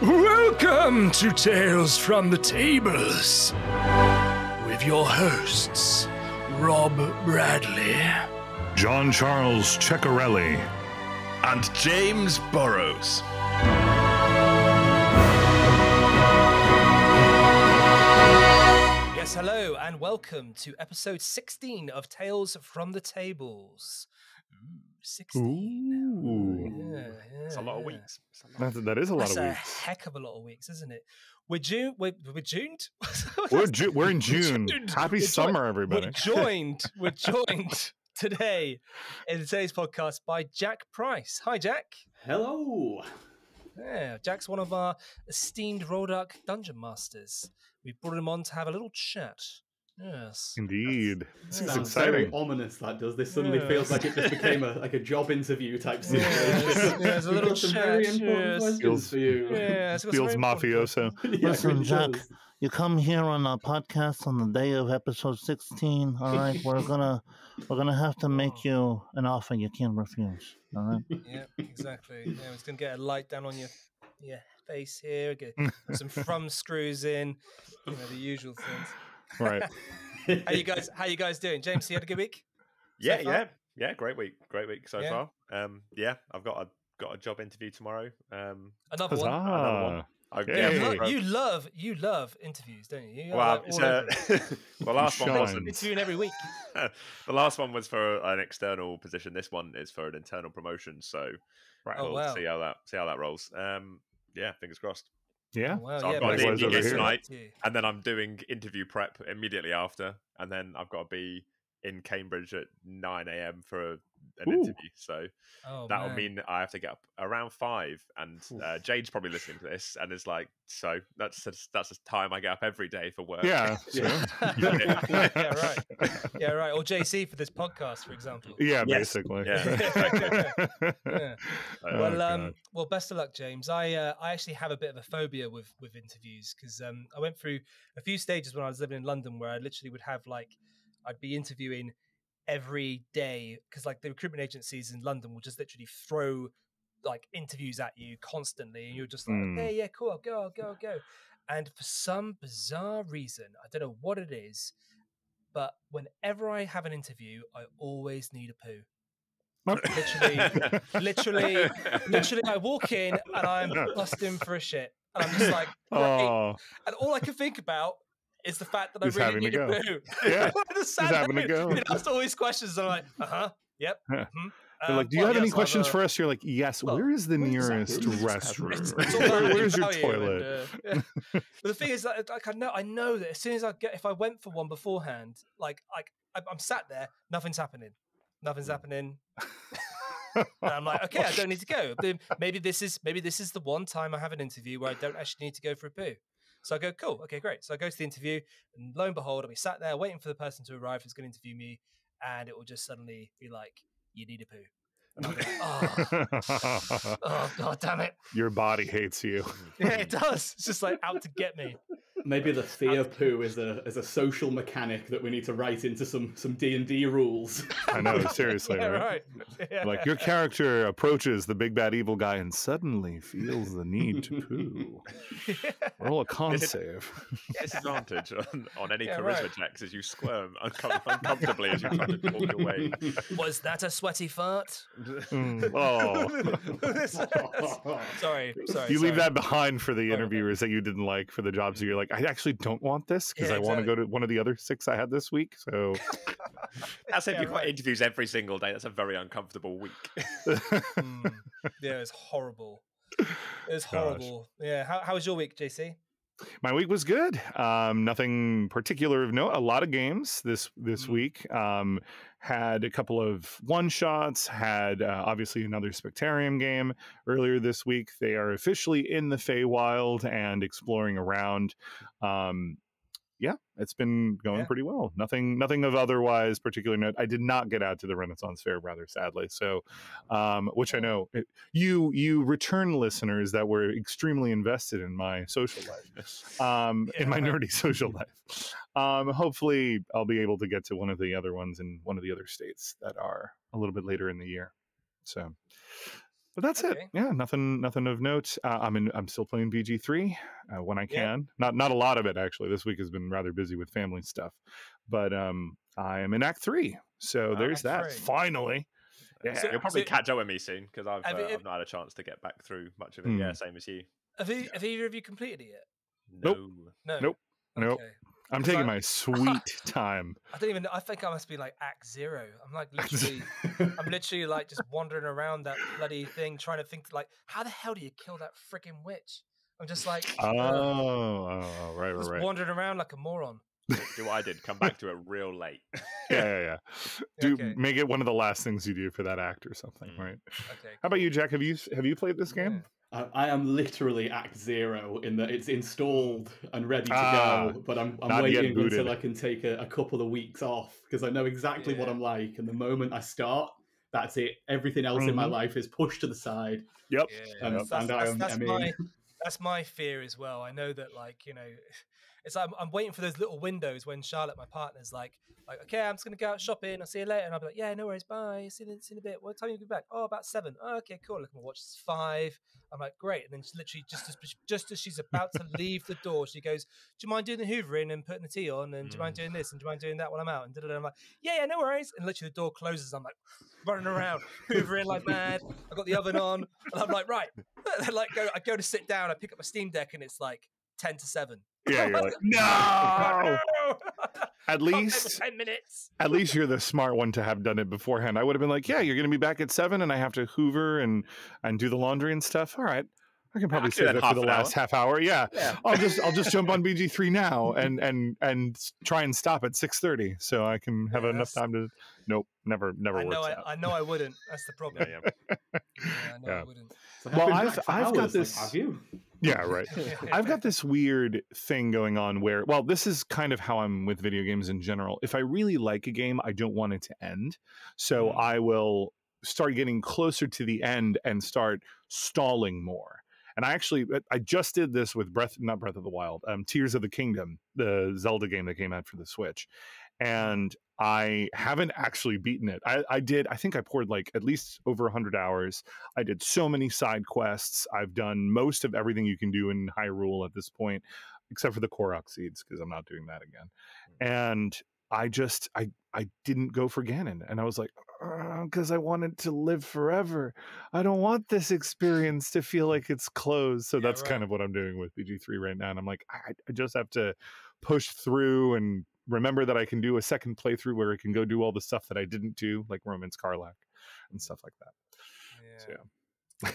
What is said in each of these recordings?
Welcome to Tales from the Tables with your hosts, Rob Bradley, John Charles Ceccarelli, and James Burrows. Yes, hello, and welcome to episode 16 of Tales from the Tables. Ooh, 16. Ooh. Yeah, It's a lot of weeks. It's a lot That, that is a lot That's of a weeks. heck of a lot of weeks, isn't it? We're June. We're, we're Juned. We're, Ju- we're in June. Juned. Happy We're summer, We're everybody. joined. We're joined today in today's podcast by Jack Price. Hi, Jack. Hello. Yeah, Jack's one of our esteemed Rolldark dungeon masters. We brought him on to have a little chat. Yes. Indeed. This is Sounds very exciting. ominous. That does. This suddenly Yeah. feels like it just became a like a job interview type situation. it's- yeah, it's a We've little got some very important yes. questions Feels- for you. Yeah, it's got some Feels very important mafioso. Yeah, Listen, Jack, does. you come here on our podcast on the day of episode 16 all right we're gonna we're gonna have to make oh. you an offer you can't refuse all right Yeah, exactly. Yeah, it's gonna get a light down on your your face here. Get some thumb screws in. You know the usual things. Right. How you guys? How you guys doing? James, you had a good week. so Yeah, far? yeah, yeah. Great week, great week so Yeah. far. Um, yeah, I've got a got a job interview tomorrow. Um, Another one. Another one. Huzzah. I, Yay. You, yeah, you love you love interviews, don't you? you are, well, like, it's, all over uh, it. last one Shine. wasn't. interviewing every week. the last one was for an external position. This one is for an internal promotion. So Right. Oh, we'll wow. see how that see how that rolls. Um, yeah, fingers crossed. Yeah. Oh, wow, So I've got best the of interview tonight. and then I'm doing interview prep immediately after, and then I've got to be in Cambridge at 9 a.m. for a, an Ooh. interview. So Oh, that'll man. mean I have to get up around five, and uh, Jade's probably listening to this, and is like, "So that's that's, that's the time I get up every day for work." Yeah. Yeah. yeah, right. Yeah, right. Or JC for this podcast, for example. Yeah, Yes. basically. Yeah. Yeah. Well, um, well, best of luck, James. I uh, I actually have a bit of a phobia with with interviews because um, I went through a few stages when I was living in London where I literally would have like I'd be interviewing every day because like the recruitment agencies in London will just literally throw like interviews at you constantly, and you're just like, Mm. okay, yeah, cool, I'll go, I'll go, I'll go. And for some bizarre reason, I don't know what it is, but whenever I have an interview, I always need a poo. literally- literally, literally, I walk in and I'm busting for a shit, and I'm just like. Oh, and all I can think about is the fact that I Just really having to need a go. poo. Yeah, the sad having to go. Being asked all these questions, and I'm like, uh huh, yep. Yeah. mhm, they're like, do you have any yes, questions uh, for us? You're like, yes. well, Where is the nearest exactly- restroom? It's, it's all about Where- Where's your toilet? and, uh, but the thing is, like, I know, I know that as soon as I get, if I went for one beforehand, like, like I'm, I'm sat there, nothing's happening, nothing's happening. and I'm like, okay, I don't need to go. Maybe this is maybe this is the one time I have an interview where I don't actually need to go for a poo. So I go, cool, okay, great. So I go to the interview, and lo and behold, I'll be sat there waiting for the person to arrive who's going to interview me, and it will just suddenly be like, you need a poo. Go, oh, oh, god damn it. Your body hates you. Yeah, it does. It's just like out to get me. Maybe the fear poo is a is a social mechanic that we need to write into some some D and D rules. I know, seriously. yeah, right? right. Yeah. Like your character approaches the big bad evil guy and suddenly feels the need to poo. Roll a con Is it- save. Disadvantage on, on any Yeah, charisma right. checks as you squirm uncom- uncomfortably as you try to talk your way. Was that a sweaty fart? Mm. Oh. sorry, sorry. You leave that behind for the Sorry. interviewers that you didn't like for the jobs. So you're like, I actually don't want this because Yeah, I want to go to one of the other six I had this week. So That's if Yeah, you've got interviews every single day. That's a very uncomfortable week. Mm. Yeah, it's horrible. It was Gosh. horrible. Yeah. How, how was your week, JC? My week was good. Um, nothing particular of note. A lot of games this this Mm. week. Um, had a couple of one shots. Had uh, obviously another Spectarium game earlier this week. They are officially in the Feywild and exploring around. Um, yeah, it's been going Yeah. pretty well. Nothing, nothing of otherwise particular note. I did not get out to the Renaissance Fair, rather sadly. So, um, which I know it, you, you return listeners that were extremely invested in my social life, um, in my nerdy social life. Um, hopefully, I'll be able to get to one of the other ones in one of the other states that are a little bit later in the year. So, but that's it. Yeah, nothing, nothing of note. Uh, I'm in. I'm still playing BG three uh, when I Yeah. can. Not, not a lot of it actually. This week has been rather busy with family stuff, but um, I am in Act three. So Ah, there's that. three. Finally. Yeah. You'll probably So- catch up with me soon because I've, uh, you- I've not had a chance to get back through much of it. Yeah, same as you. Have, you, have either of you completed it yet? No. Nope. No. Nope. Nope. Okay. I'm 'Cause taking I- my sweet time. I don't even. know. I think I must be like Act Zero. I'm like literally. I'm literally like just wandering around that bloody thing, trying to think like, how the hell do you kill that freaking witch? I'm just like, Oh, uh, oh, right, right, just right. wandering around like a moron. Do what I did. Come back to it real late. Yeah, yeah, yeah. Do Okay. make it one of the last things you do for that act or something, Mm. right? Okay. How about you, Jack? Have you have you played this game? I, I am literally Act Zero in that it's installed and ready to Ah, go, but I'm, I'm waiting until. I can take a, a couple of weeks off because I know exactly what I'm like. And the moment I start, that's it. Everything else in my Mhm. life is pushed to the side. Yep. Yeah, And- that's, that's, and I that's, am- that's I mean- my that's my fear as well. I know that like you know, it's I'm, I'm waiting for those little windows when Charlotte, my partner's like like okay, I'm just gonna go out shopping. I'll see you later, and I'll be like, yeah, no worries, bye. See you, in- see you in a bit. What time you be back? Oh, about seven. Oh, okay, cool. Look, I'm watch this five. I'm like, great. And then she's literally just as just as she's about to leave the door, she goes, "Do you mind doing the hoovering and putting the tea on? And do you mind mm. doing this? And do you mind doing that while I'm out?" And da-da-da. I'm like, "Yeah, yeah, no worries." And literally the door closes. I'm like running around, hoovering like mad. I got the oven on, and I'm like, right. Like go, I go to sit down. I pick up my Steam Deck, and it's like ten to seven. Yeah, you're like, no. At Can't play for least, ten minutes. at least you're the smart one to have done it beforehand. I would have been like, yeah, you're going to be back at seven, and I have to Hoover and and do the laundry and stuff. All right, I can probably can save that it for the an last half hour. Yeah, Yeah. I'll just I'll just jump on BG three now and and and try and stop at six thirty, so I can have Yeah, enough time to. Nope, never never I know. works I, out. I know. I wouldn't. That's the problem. Yeah, Yeah, I know. Yeah. I wouldn't. So Well, I've- I've got hours, like, this- have you? Yeah, right. I've got this weird thing going on where, well, this is kind of how I'm with video games in general. If I really like a game, I don't want it to end. So Mm. I will start getting closer to the end and start stalling more. And I actually, uh, I just did this with Breath, not Breath of the Wild, um, Tears of the Kingdom, the Zelda game that came out for the Switch. And I haven't actually beaten it. I, I did, I think I poured like at least over 100 hours. I did so many side quests. I've done most of everything you can do in Hyrule at this point, except for the Korok seeds, because I'm not doing that again. And I just, I, I didn't go for Ganon. And I was like, uh, because I wanted to live forever. I don't want this experience to feel like it's closed. So Yeah, that's right. kind of what I'm doing with BG3 right now. And I'm like, I, I just have to push through and remember that I can do a second playthrough where I can go do all the stuff that I didn't do, like Roman's Karlach and stuff like that. So, yeah. Okay,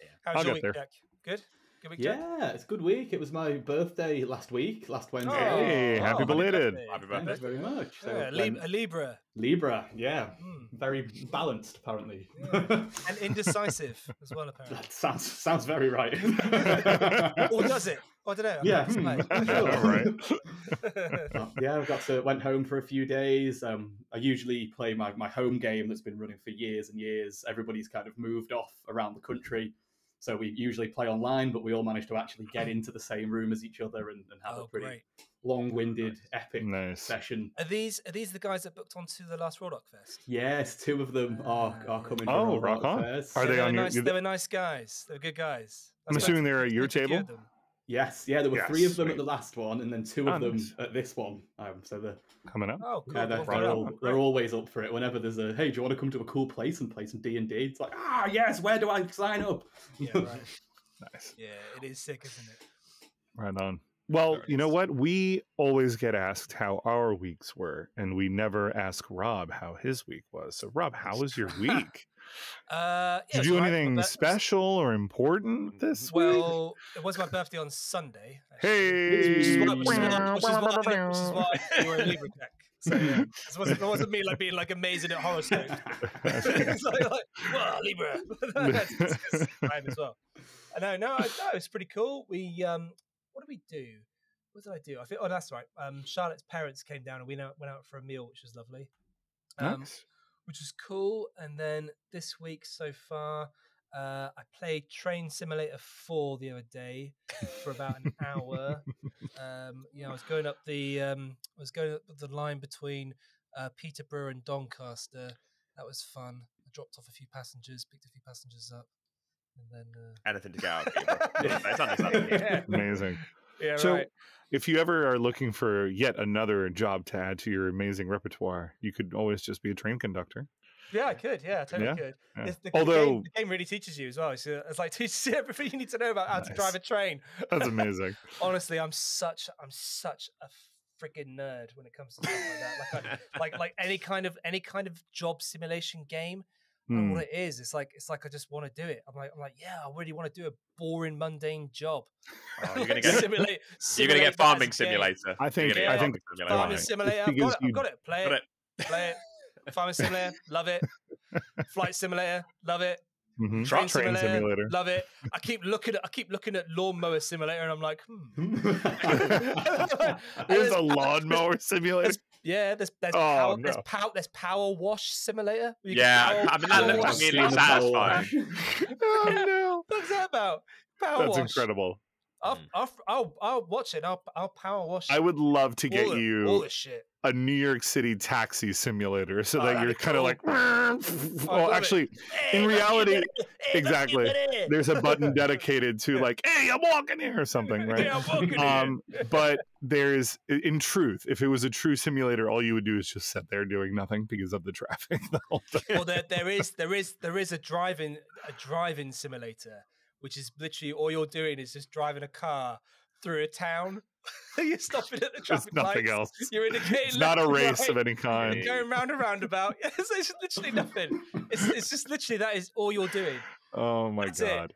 Yeah. How's I'll your get week, there. Jack? Good. Good week, Jack. Yeah, it's a good week. It was my birthday last week, last Wednesday. Hey, happy belated. Happy birthday. Happy Thanks very much. So, Yeah, um, Lib- a Libra Libra, yeah, Hmm. very balanced apparently. and indecisive as well, apparently. that sounds sounds very right. or does it? I don't know. I'm Yeah, hmm. I'm sure. All right. Yeah, I've got to went home for a few days. Um, I usually play my, my home game that's been running for years and years. Everybody's kind of moved off around the country, so we usually play online, but we all manage to actually get into the same room as each other and, and have oh, a pretty great. long-winded, epic Nice. session. Are these are these the guys that booked onto the last Rock Fest? Yes, two of them are, ah, are coming. Oh, from rock on. Fairs. Are Yeah, they on nice, you- They were nice guys. They were good guys. I'm assuming they're at your Good to table. Them. Yes, yeah, there were three of them sweet. at the last one, and then two of Ah, them at this one. Um, so the Coming up. Oh, cool. Yeah, they're, cool, they're, all, they're always up for it. Whenever there's a hey, do you want to come to a cool place and play some D and D? It's like ah yes, where do I sign up? Yeah, right. Nice. Yeah, it is sick, isn't it? Right on. Well, you know what? We always get asked how our weeks were, and we never ask Rob how his week was. So, Rob, how was your week? Uh, yeah, Did you do anything My special or important this week? Well, it was my birthday on Sunday. actually. Hey, Which is why, which is why, which is why, which is why you were a Libra Jack. So yeah, it wasn't, it wasn't me like being like amazing at horoscope. it's like, like well, Libra. That's, that's, that's fine as well. I know. No, no, it's pretty cool. We um, what did we do? What did I do? I think. Oh, that's right. Um, Charlotte's parents came down and we went out, went out for a meal, which was lovely. Um, Nice. Which was cool. And then this week so far, uh, I played Train Simulator 4 the other day for about an hour. Um, you know, I was going up the um, I was going up the line between uh, Peterborough and Doncaster. That was fun. I dropped off a few passengers, picked a few passengers up. And then, uh... Anything to get out. Of. It's understandable. yeah, Amazing. Yeah, So- right. If you ever are looking for yet another job to add to your amazing repertoire, you could always just be a train conductor. Yeah, I could. Yeah, I totally Yeah, could. yeah. It's- The, the Although- game, the game really teaches you as well. So uh, it's like teaches you everything you need to know about how to drive a train. That's amazing. Honestly, I'm such I'm such a freaking nerd when it comes to stuff like that. Like, I, like like any kind of any kind of job simulation game. I don't know Hmm. what it is. It's like it's like I just want to do it. I'm like I'm like yeah, I really want to do a boring, mundane job. Oh, you're gonna get simulate, you're gonna get that as a farming simulator. I think- You're gonna I get think farming simulator. Farming Right. simulator. I've got it. I've got it. Play Got it. Play it. Farming simulator. Love it. Flight simulator. Love it. Mhm. Train, Train simulator, simulator. Love it. I keep looking at I keep looking at lawnmower simulator and I'm like, hmm. There's a There's- lawnmower simulator. there's- Yeah, there's there's Oh, power there's no. power there's power wash simulator. you Yeah, power- I mean that looks wash. really satisfying. oh no. What's that about? Power That's wash. incredible. I'll, Mm. I'll, I'll, I'll watch it. I'll, I'll power wash. I would love to get all you the shit. a New York City taxi simulator so Oh, that you're kind of cool. like, well, actually, Hey, in reality, hey, exactly. look at it. there's a button dedicated to like, hey, I'm walking here or something, right? Yeah, I'm walking Um, but there's, in truth, if it was a true simulator, all you would do is just sit there doing nothing because of the traffic the well, there, there is, there is, there is a driving, a driving simulator, which is literally all you're doing is just driving a car through a town. you're stopping at the traffic There's nothing lights. else. You're indicating. It's not a race of any kind. You're going round and roundabout. Yes, it's literally nothing. It's, it's just literally that is all you're doing. Oh my That's it. god.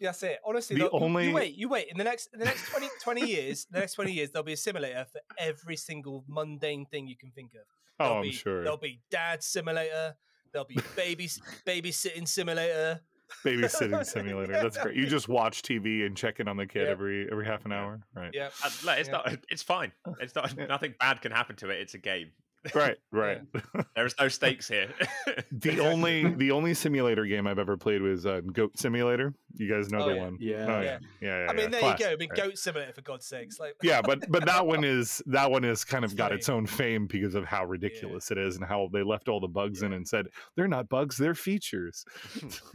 That's it. Honestly, The only- you wait, you wait. In the next, in the next 20, 20 years, the next twenty years, there'll be a simulator for every single mundane thing you can think of. Oh, There'll I'm be, sure. There'll be dad simulator. There'll be baby babysitting simulator. Babysitting simulator. That's great. You just watch TV and check in on the kid Yeah. every every half an hour, right? Yeah, And, like, it's Yeah. not. It's fine. It's not. Yeah. Nothing bad can happen to it. It's a game. Right, right. There is no stakes here. The only the only simulator game I've ever played was uh, Goat Simulator. You guys know Oh, the yeah. one. Yeah. Oh, Yeah. yeah, yeah. yeah I mean, yeah. there Classic, you go. I mean, right? goat simulator for God's sakes. Like, Yeah, but but that one is that one is kind of got its own fame because of how ridiculous it is and how they left all the bugs in and said they're not bugs, they're features.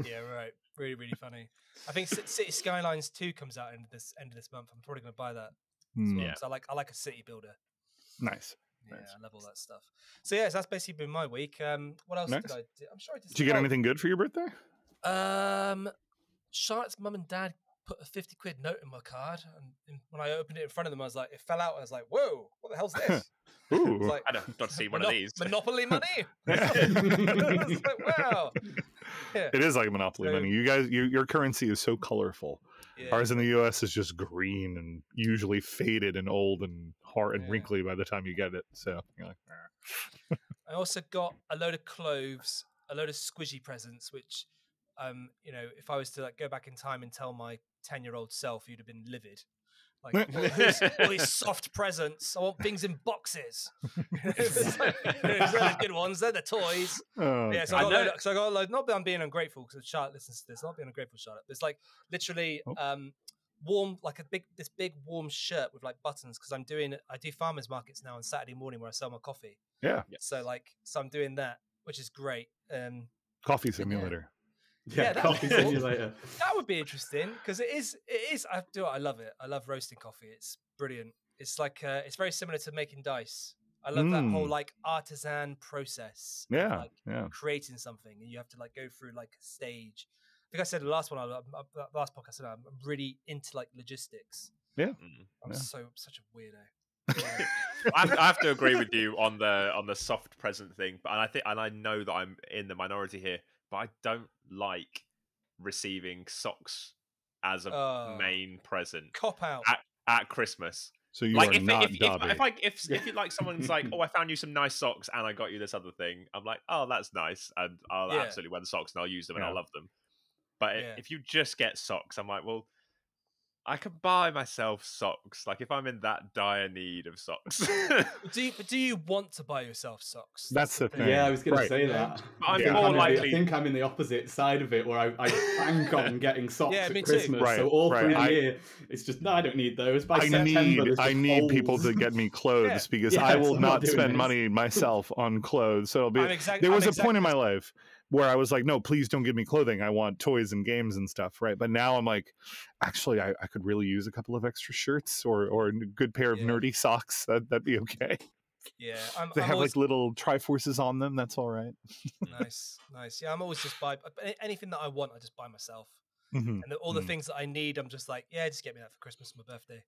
yeah, right. Really, really funny. I think City Skylines Two comes out end of this end of this month. I'm probably going to buy that. As Hmm, well, Yeah. 'cause I like I like a city builder. Nice. Yeah, Nice. I love all that stuff. So yeah, so that's basically been my week. Um, what else Nice. did I do? I'm sure I did. Did you get oh, anything good for your birthday? Um, Charlotte's mum and dad put a 50 quid note in my card. And in, when I opened it in front of them, I was like, it fell out. I was like, whoa, what the hell's this? Ooh. It's like, I don't, not see one of these. Monopoly money. Like, wow. Yeah. It is like Monopoly So- money. You guys, you, your currency is so colorful. Yeah. Ours in the U.S. is just green and usually faded and old and hard and Yeah. wrinkly by the time you get it. So you're like, "Ah." I also got a load of cloves, a load of squishy presents, which, um, you know, if I was to like go back in time and tell my ten-year-old self, you'd have been livid. Like all these, all these soft presents. I want things in boxes. It's like, the good ones. They're the toys. oh, yeah, so I I, got a load know- of, so I got a load, not that I'm being ungrateful because Charlotte listens to this, not being ungrateful, Charlotte. But it's like literally Oh. um, warm, like a big, this big warm shirt with like buttons because I'm doing, I do farmers markets now on Saturday morning where I sell my coffee. yeah, So like, so I'm doing that, which is great. Um, coffee simulator. Yeah, Yeah, that'd coffee be cool. simulator. that would be interesting because it is, it is. I do it. I love it. I love roasting coffee. It's brilliant. It's like, uh, it's very similar to making dice. I love that whole Mm. like artisan process. of, Yeah, like, yeah. creating something and you have to like go through like a stage. I think I said the last one, I, I, I- last podcast, I said I'm really into like logistics. Yeah, I'm Yeah. so such a weirdo. Yeah. I, have, I have to agree with you on the on the soft present thing, but and I think and I know that I'm in the minority here, but I don't like receiving socks as a Oh. main present Cop out. at Christmas. So you like are if, not if, if, Dobby. if I if if you like someone's like, oh, I found you some nice socks and I got you this other thing, I'm like, oh, that's nice, and I'll Yeah. absolutely wear the socks and I'll use them and I'll love them. But Yeah. if you just get socks, I'm like, well, I can buy myself socks. Like if I'm in that dire need of socks, do you, do you want to buy yourself socks? That's the thing. Yeah, I was going Right. to say that. I'm I think more I'm in the- likely- I think I'm in the opposite side of it, where I, I bank on getting socks Yeah, at. Christmas. Right, so all right. through the I- year, it's just no, I don't need those. By I September, need I just need people to get me clothes Yeah. because Yes, I will I'm not not spend this. money myself on clothes. So it'll be I'm exact- there I'm was a exactly point in my life where I was like, no, please don't give me clothing. I want toys and games and stuff, right? But now I'm like, actually, I, I could really use a couple of extra shirts or or a good pair of Yeah. nerdy socks. That that'd be okay. Yeah, I'm, They I'm have always like little Triforces on them. That's all right. nice, nice. Yeah, I'm always just buy anything that I want. I just buy myself, Mhm. and the- all the Mm. things that I need, I'm just like, yeah, just get me that for Christmas and my birthday.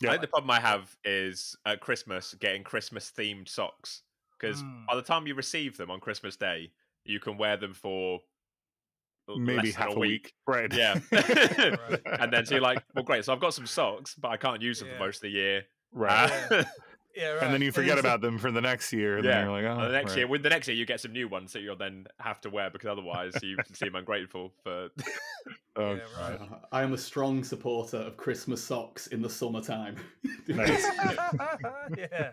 Yeah. I think the problem I have is at Christmas getting Christmas themed socks because Mm. by the time you receive them on Christmas Day, you can wear them for Maybe half a week, right? Yeah. Right. and then so you're like, well, great. So I've got some socks, but I can't use them Yeah. for most of the year. right. Uh, Yeah, right. And then you forget about them for the next year, and Yeah. then you're like, oh, and the next right. year, with the next year, you get some new ones that you'll then have to wear because otherwise you seem ungrateful for. Oh, Yeah, right. Uh, I am a strong supporter of Christmas socks in the summertime. Nice. yeah,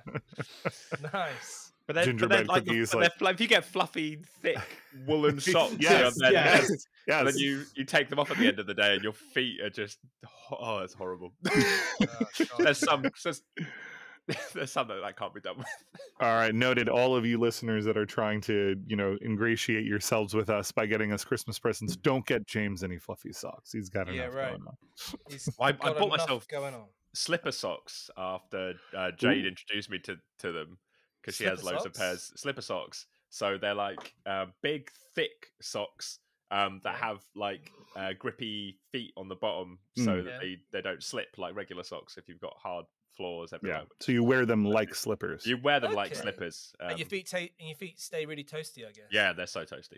nice. But then, but then like, cookies, but like- like, if you get fluffy, thick woolen socks, Yes, and then, yes. and yes. then you you take them off at the end of the day, and your feet are just oh, it's horrible. Oh, there's some there's, there's some that, that can't be done with. All right, noted. All of you listeners that are trying to, you know, ingratiate yourselves with us by getting us Christmas presents, don't get James any fluffy socks. He's got Yeah, enough right. going on. He's I- I got bought myself- going on. Slipper socks after uh, Jade Ooh. introduced me to to them because she has Slipper loads of pairs slipper socks. So they're like uh, big, thick socks um, that have like uh, grippy feet on the bottom, so Mm. that they, they don't slip like regular socks if you've got hard floors everywhere. Yeah. So you wear them like slippers. You wear them like slippers. Um, and your feet, ta- and your feet stay really toasty, I guess. yeah, they're so toasty.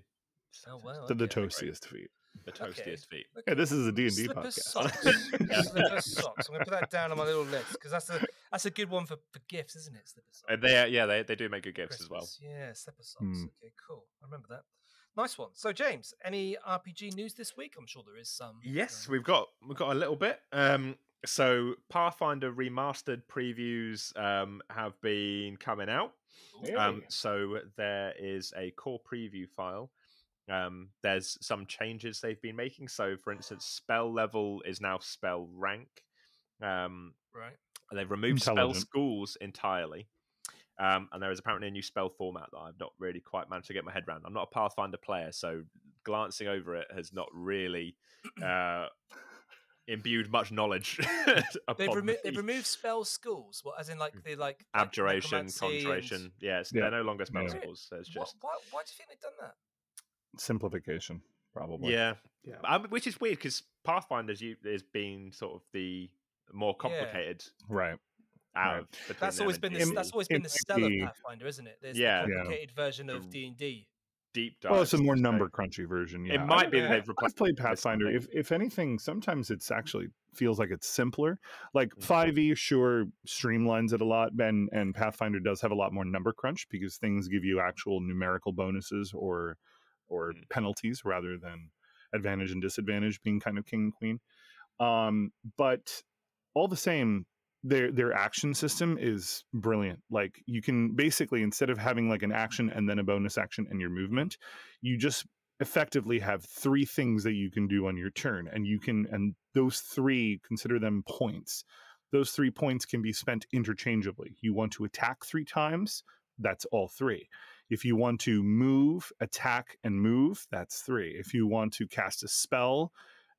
So Oh toasty. wow. the, the toastiest feet. The Okay. toastiest feet. Yeah, this is a D&D Slipper podcast. socks. Slipper socks. I'm gonna put that down on my little list because that's a that's a good one for, for gifts, isn't it? Slipper socks. And they, yeah, they, they do make good gifts as well. Yeah, slipper socks. Hmm. Okay, cool. I remember that. Nice one. So, James, any RPG news this week? I'm sure there is some. Yes, um, we've got we've got a little bit. Um, so Pathfinder remastered previews um, have been coming out. Um, so there is a core preview file. Um, there's some changes they've been making. So, for instance, spell level is now spell rank. Um, right. They've removed spell schools entirely. Um, and there is apparently a new spell format that I've not really quite managed to get my head around. I'm not a Pathfinder player, so glancing over it has not really uh, imbued much knowledge. They've, remo- they've removed spell schools. What, as in like the like like abjuration, and- conjuration. Yeah, Yeah. they're no longer spell Yeah. schools. So it's just why, why do you think they've done that? Simplification, probably. yeah, Yeah. um, which is weird because Pathfinder's u- is being sort of the more complicated Right. out Right. of That's always been the, D&D. that's always been the stellar be- Pathfinder, isn't it? There's Yeah. the Yeah. complicated version of D and D. deep dive. Well, it's a more so number crunchy version. Yeah. It might I- be that they've I've replaced played Pathfinder. If if anything, sometimes it's actually feels like it's simpler. Like Mm. Five E, sure, streamlines it a lot, and and Pathfinder does have a lot more number crunch because things give you actual numerical bonuses or or Mm. penalties rather than advantage and disadvantage being kind of king and queen. Um, but all the same, their their action system is brilliant. Like you can basically instead of having like an action and then a bonus action and your movement, you just effectively have three things that you can do on your turn and you can and those three consider them points. Those three points can be spent interchangeably. You want to attack three times that's all three. If you want to move attack and move that's three. If you want to cast a spell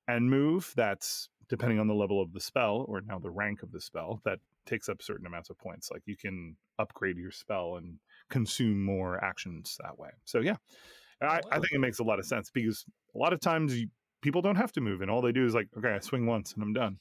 and move that's depending on the level of the spell or now the rank of the spell that takes up certain amounts of points like you can upgrade your spell and consume more actions that way so yeah I, I think it makes a lot of sense because a lot of times you, people don't have to move and all they do is like okay i swing once and i'm done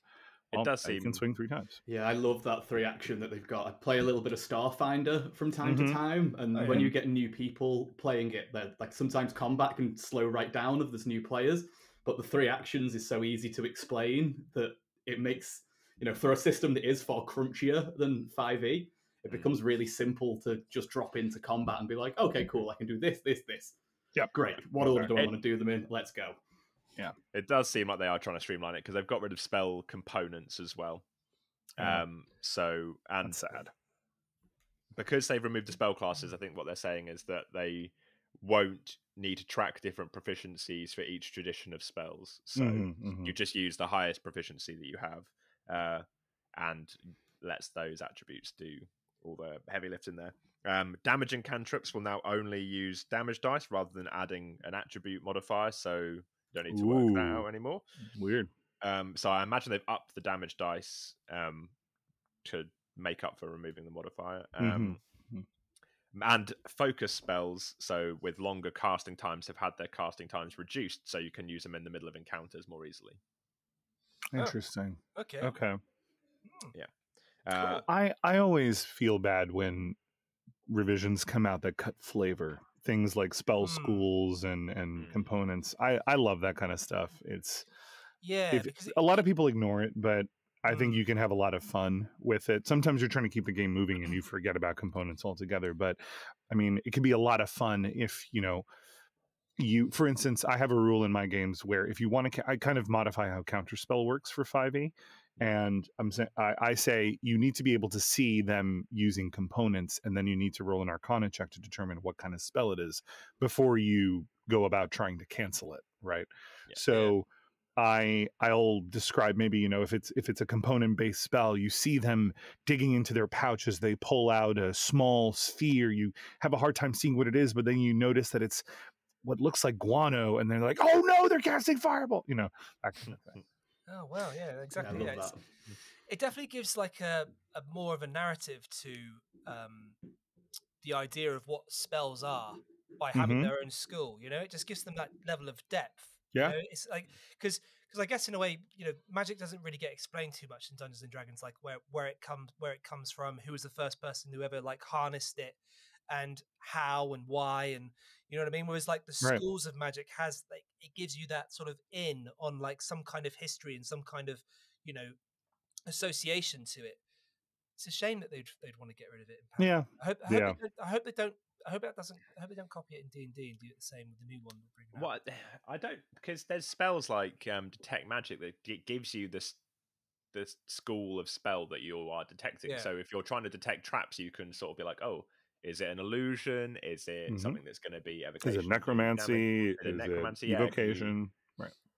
It Well, does I can swing three times Yeah, I love that three action that they've got. I play a little bit of Starfinder from time Mhm. to time, and Oh, when yeah. you get new people playing it, they're like sometimes combat can slow right down if there's new players. But the three actions is so easy to explain that it makes you know for a system that is far crunchier than 5e, it Mm. becomes really simple to just drop into combat and be like, okay, cool, I can do this, this, this. yeah Great. What order do I It- want to do them in? Let's go. Yeah it does seem like they are trying to streamline it because they've got rid of spell components as well. Yeah. Um, so and that's sad because they've removed the spell classes, I think what they're saying is that they won't need to track different proficiencies for each tradition of spells. So Mhm, mhm. you just use the highest proficiency that you have, uh, and lets those attributes do all the heavy lifting there. Um, damaging cantrips will now only use damage dice rather than adding an attribute modifier, so you don't need to work that out anymore. Weird. Um, so I imagine they've upped the damage dice um, to make up for removing the modifier. Um, Mhm. And focus spells, so with longer casting times, have had their casting times reduced, so you can use them in the middle of encounters more easily. Oh. Interesting. Okay. Okay. Yeah. Uh, I I always feel bad when revisions come out that cut flavor. Things like spell Mm. schools and and Mm. components. I I love that kind of stuff. It's Yeah, if, it, a lot of people ignore it, but I think Mm. you can have a lot of fun with it. Sometimes you're trying to keep the game moving and you forget about components altogether. But I mean, it can be a lot of fun if you know you. For instance, I have a rule in my games where if you want to, I kind of modify how counterspell works for five E, and I'm saying I, say you need to be able to see them using components, and then you need to roll an Arcana check to determine what kind of spell it is before you go about trying to cancel it. Right. Yeah. So. I I'll describe maybe you know if it's if it's a component based spell you see them digging into their pouch as they pull out a small sphere you have a hard time seeing what it is but then you notice that it's what looks like guano and they're like oh no they're casting fireball you know that kind of thing oh wow, yeah, Yeah, exactly. love yeah, it definitely gives like a, a more of a narrative to um, the idea of what spells are by having Mhm. their own school. You know, it just gives them that level of depth. You Yeah. know? it's like because because I guess in a way, you know, magic doesn't really get explained too much in Dungeons and Dragons, like where where it comes where it comes from, who was the first person who ever like harnessed it, and how and why, and you know what I mean. Whereas like the Right. schools of magic has like it gives you that sort of in on like some kind of history and some kind of you know association to it. It's a shame that they'd they'd want to get rid of it. in yeah I hope, I hope, yeah. I hope they don't. I hope that doesn't. I hope they don't copy it in D and D and do it the same with the new one. they're out. What I don't because there's spells like um, detect magic that gi- gives you this this school of spell that you are detecting. Yeah. So if you're trying to detect traps, you can sort of be like, oh, is it an illusion? Is it Mhm. something that's going to be evocation? is evocation? it necromancy Is it is necromancy? it Yeah, can you- evocation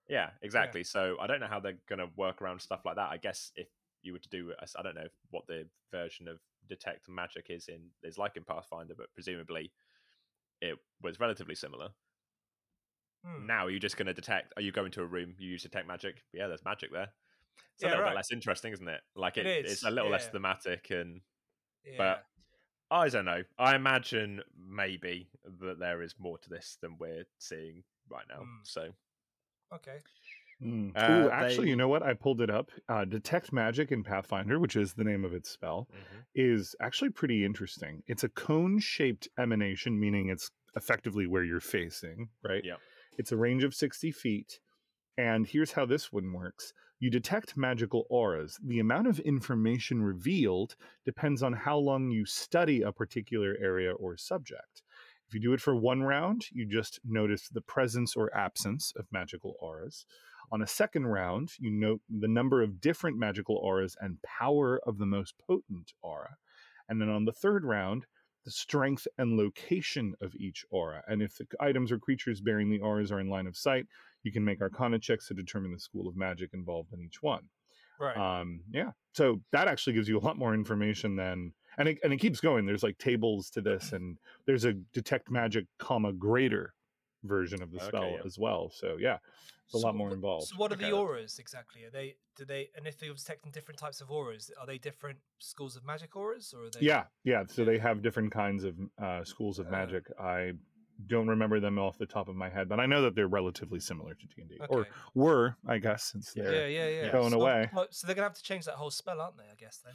Yeah, exactly. So I don't know how they're going to work around stuff like that. I guess if you were to do, I don't know what the version of detect magic is in is like in Pathfinder, but presumably it was relatively similar. Hmm. Now you're just going to detect. Are you going to a room? You use detect magic. Yeah, there's magic there. It's a Yeah, little right. bit less interesting, isn't it? Like It it, it's a little less thematic, and Yeah. but I don't know. I imagine maybe that there is more to this than we're seeing right now. Hmm. So okay. Mm. Uh, Ooh, actually, they- you know what? I pulled it up. Uh, Detect Magic in Pathfinder, which is the name of its spell, is actually pretty interesting. It's a cone shaped emanation, meaning it's effectively where you're facing, right? Yeah. It's a range of 60 feet. And here's how this one works you detect magical auras. The amount of information revealed depends on how long you study a particular area or subject. If you do it for one round, you just notice the presence or absence of magical auras. On a second round, you note the number of different magical auras and power of the most potent aura. And then on the third round, the strength and location of each aura. And if the items or creatures bearing the auras are in line of sight, you can make arcana checks to determine the school of magic involved in each one. Right. Um, yeah. So that actually gives you a lot more information than and it and it keeps going. There's like tables to this and there's a detect magic comma greater version of the Okay, spell yeah. as well. So yeah, it's a lot more wh- involved. So what are Okay, the auras exactly? Are they do they and if they were detecting different types of auras, are they different schools of magic auras or are they Yeah, yeah. So they have different kinds of uh, schools of Uh. magic. I don't remember them off the top of my head, but I know that they're relatively similar to D and D, or were, I guess, since Yeah, they're yeah, yeah. yeah. going so, away. So they're gonna have to change that whole spell, aren't they? I guess then.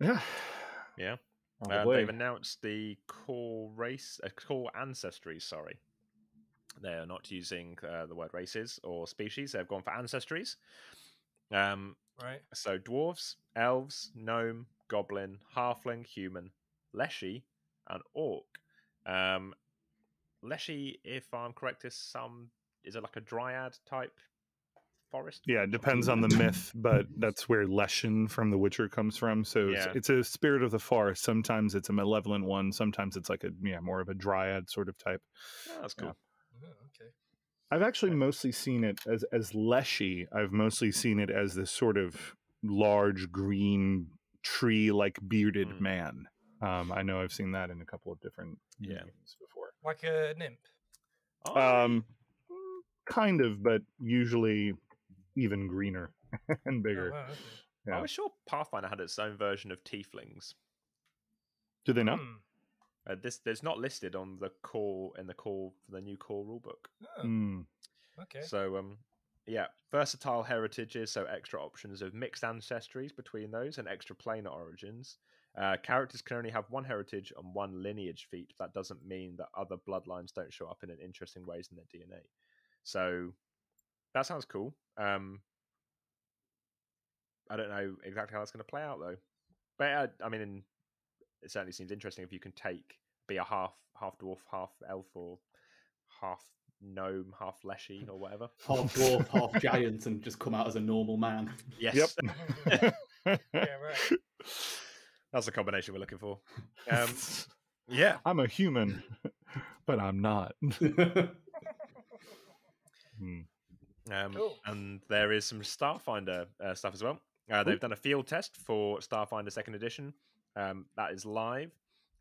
yeah, Yeah. Uh, they've announced the core race, uh, core ancestries. Sorry, they are not using uh, the word races or species. They've gone for ancestries. Um, Right. so dwarves, elves, gnome, goblin, halfling, human, leshy, and orc. Um, leshy, if I'm correct, is some is it like a dryad type forest? Yeah, it depends on the myth, but that's where Leshen from The Witcher comes from. So it's, Yeah. it's a spirit of the forest. Sometimes it's a malevolent one. Sometimes it's like a yeah, more of a dryad sort of type. Oh, that's cool. Yeah. Oh, okay. I've actually mostly seen it as as Leshy. I've mostly seen it as this sort of large green tree like bearded Mm. man. Um, I know I've seen that in a couple of different Yeah. games before. Like a nymph. I- Um, kind of, but usually even greener and Oh, bigger. wow, okay. yeah. I was sure Pathfinder had its own version of tieflings. Do they not? Hmm. Uh, this there's not listed on the core in the core for the new core rulebook. Oh, Mm. okay. So um, yeah, versatile heritages, so extra options of mixed ancestries between those and extra planar origins. Uh, characters can only have one heritage and one lineage feat. That doesn't mean that other bloodlines don't show up in an interesting ways in their DNA. So that sounds cool. Um, I don't know exactly how that's going to play out though, but uh, I mean, it certainly seems interesting if you can take be a half half dwarf, half elf, or half gnome, half leshy, or whatever. Half dwarf, half giant, and just come out as a normal man. Yes, Yep. yeah, right. that's the combination we're looking for. Um, yeah, I'm a human, but I'm not. Hmm. um, Cool. and there is some Starfinder uh, stuff as well. Uh, they've done a field test for Starfinder Second Edition. Um, that is live,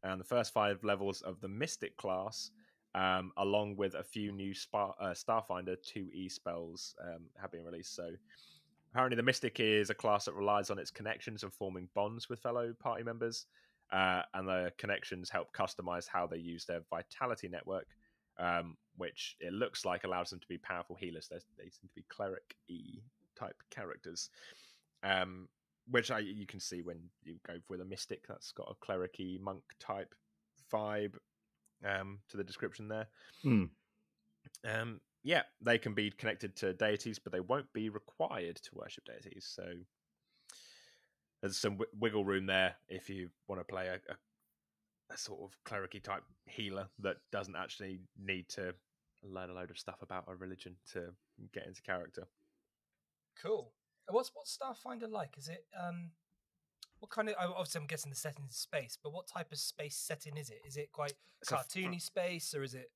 and the first five levels of the Mystic class, um, along with a few new Spa- uh, Starfinder 2e spells, um, have been released. So, apparently, the Mystic is a class that relies on its connections and forming bonds with fellow party members, uh, and the connections help customize how they use their Vitality network, um, which it looks like allows them to be powerful healers. They're, they seem to be cleric e type characters, um, which I, you can see when you go with a mystic. That's got a cleric y monk type vibe um, to the description there. Hmm. Um, yeah, they can be connected to deities, but they won't be required to worship deities. So there's some w- wiggle room there if you want to play a, a, a sort of clericy type healer that doesn't actually need to learn a load of stuff about a religion to get into character. Cool. And what's what's Starfinder like? Is it um what kind of obviously I'm guessing the setting is space, but what type of space setting is it? Is it quite It's a fr- cartoony space or is it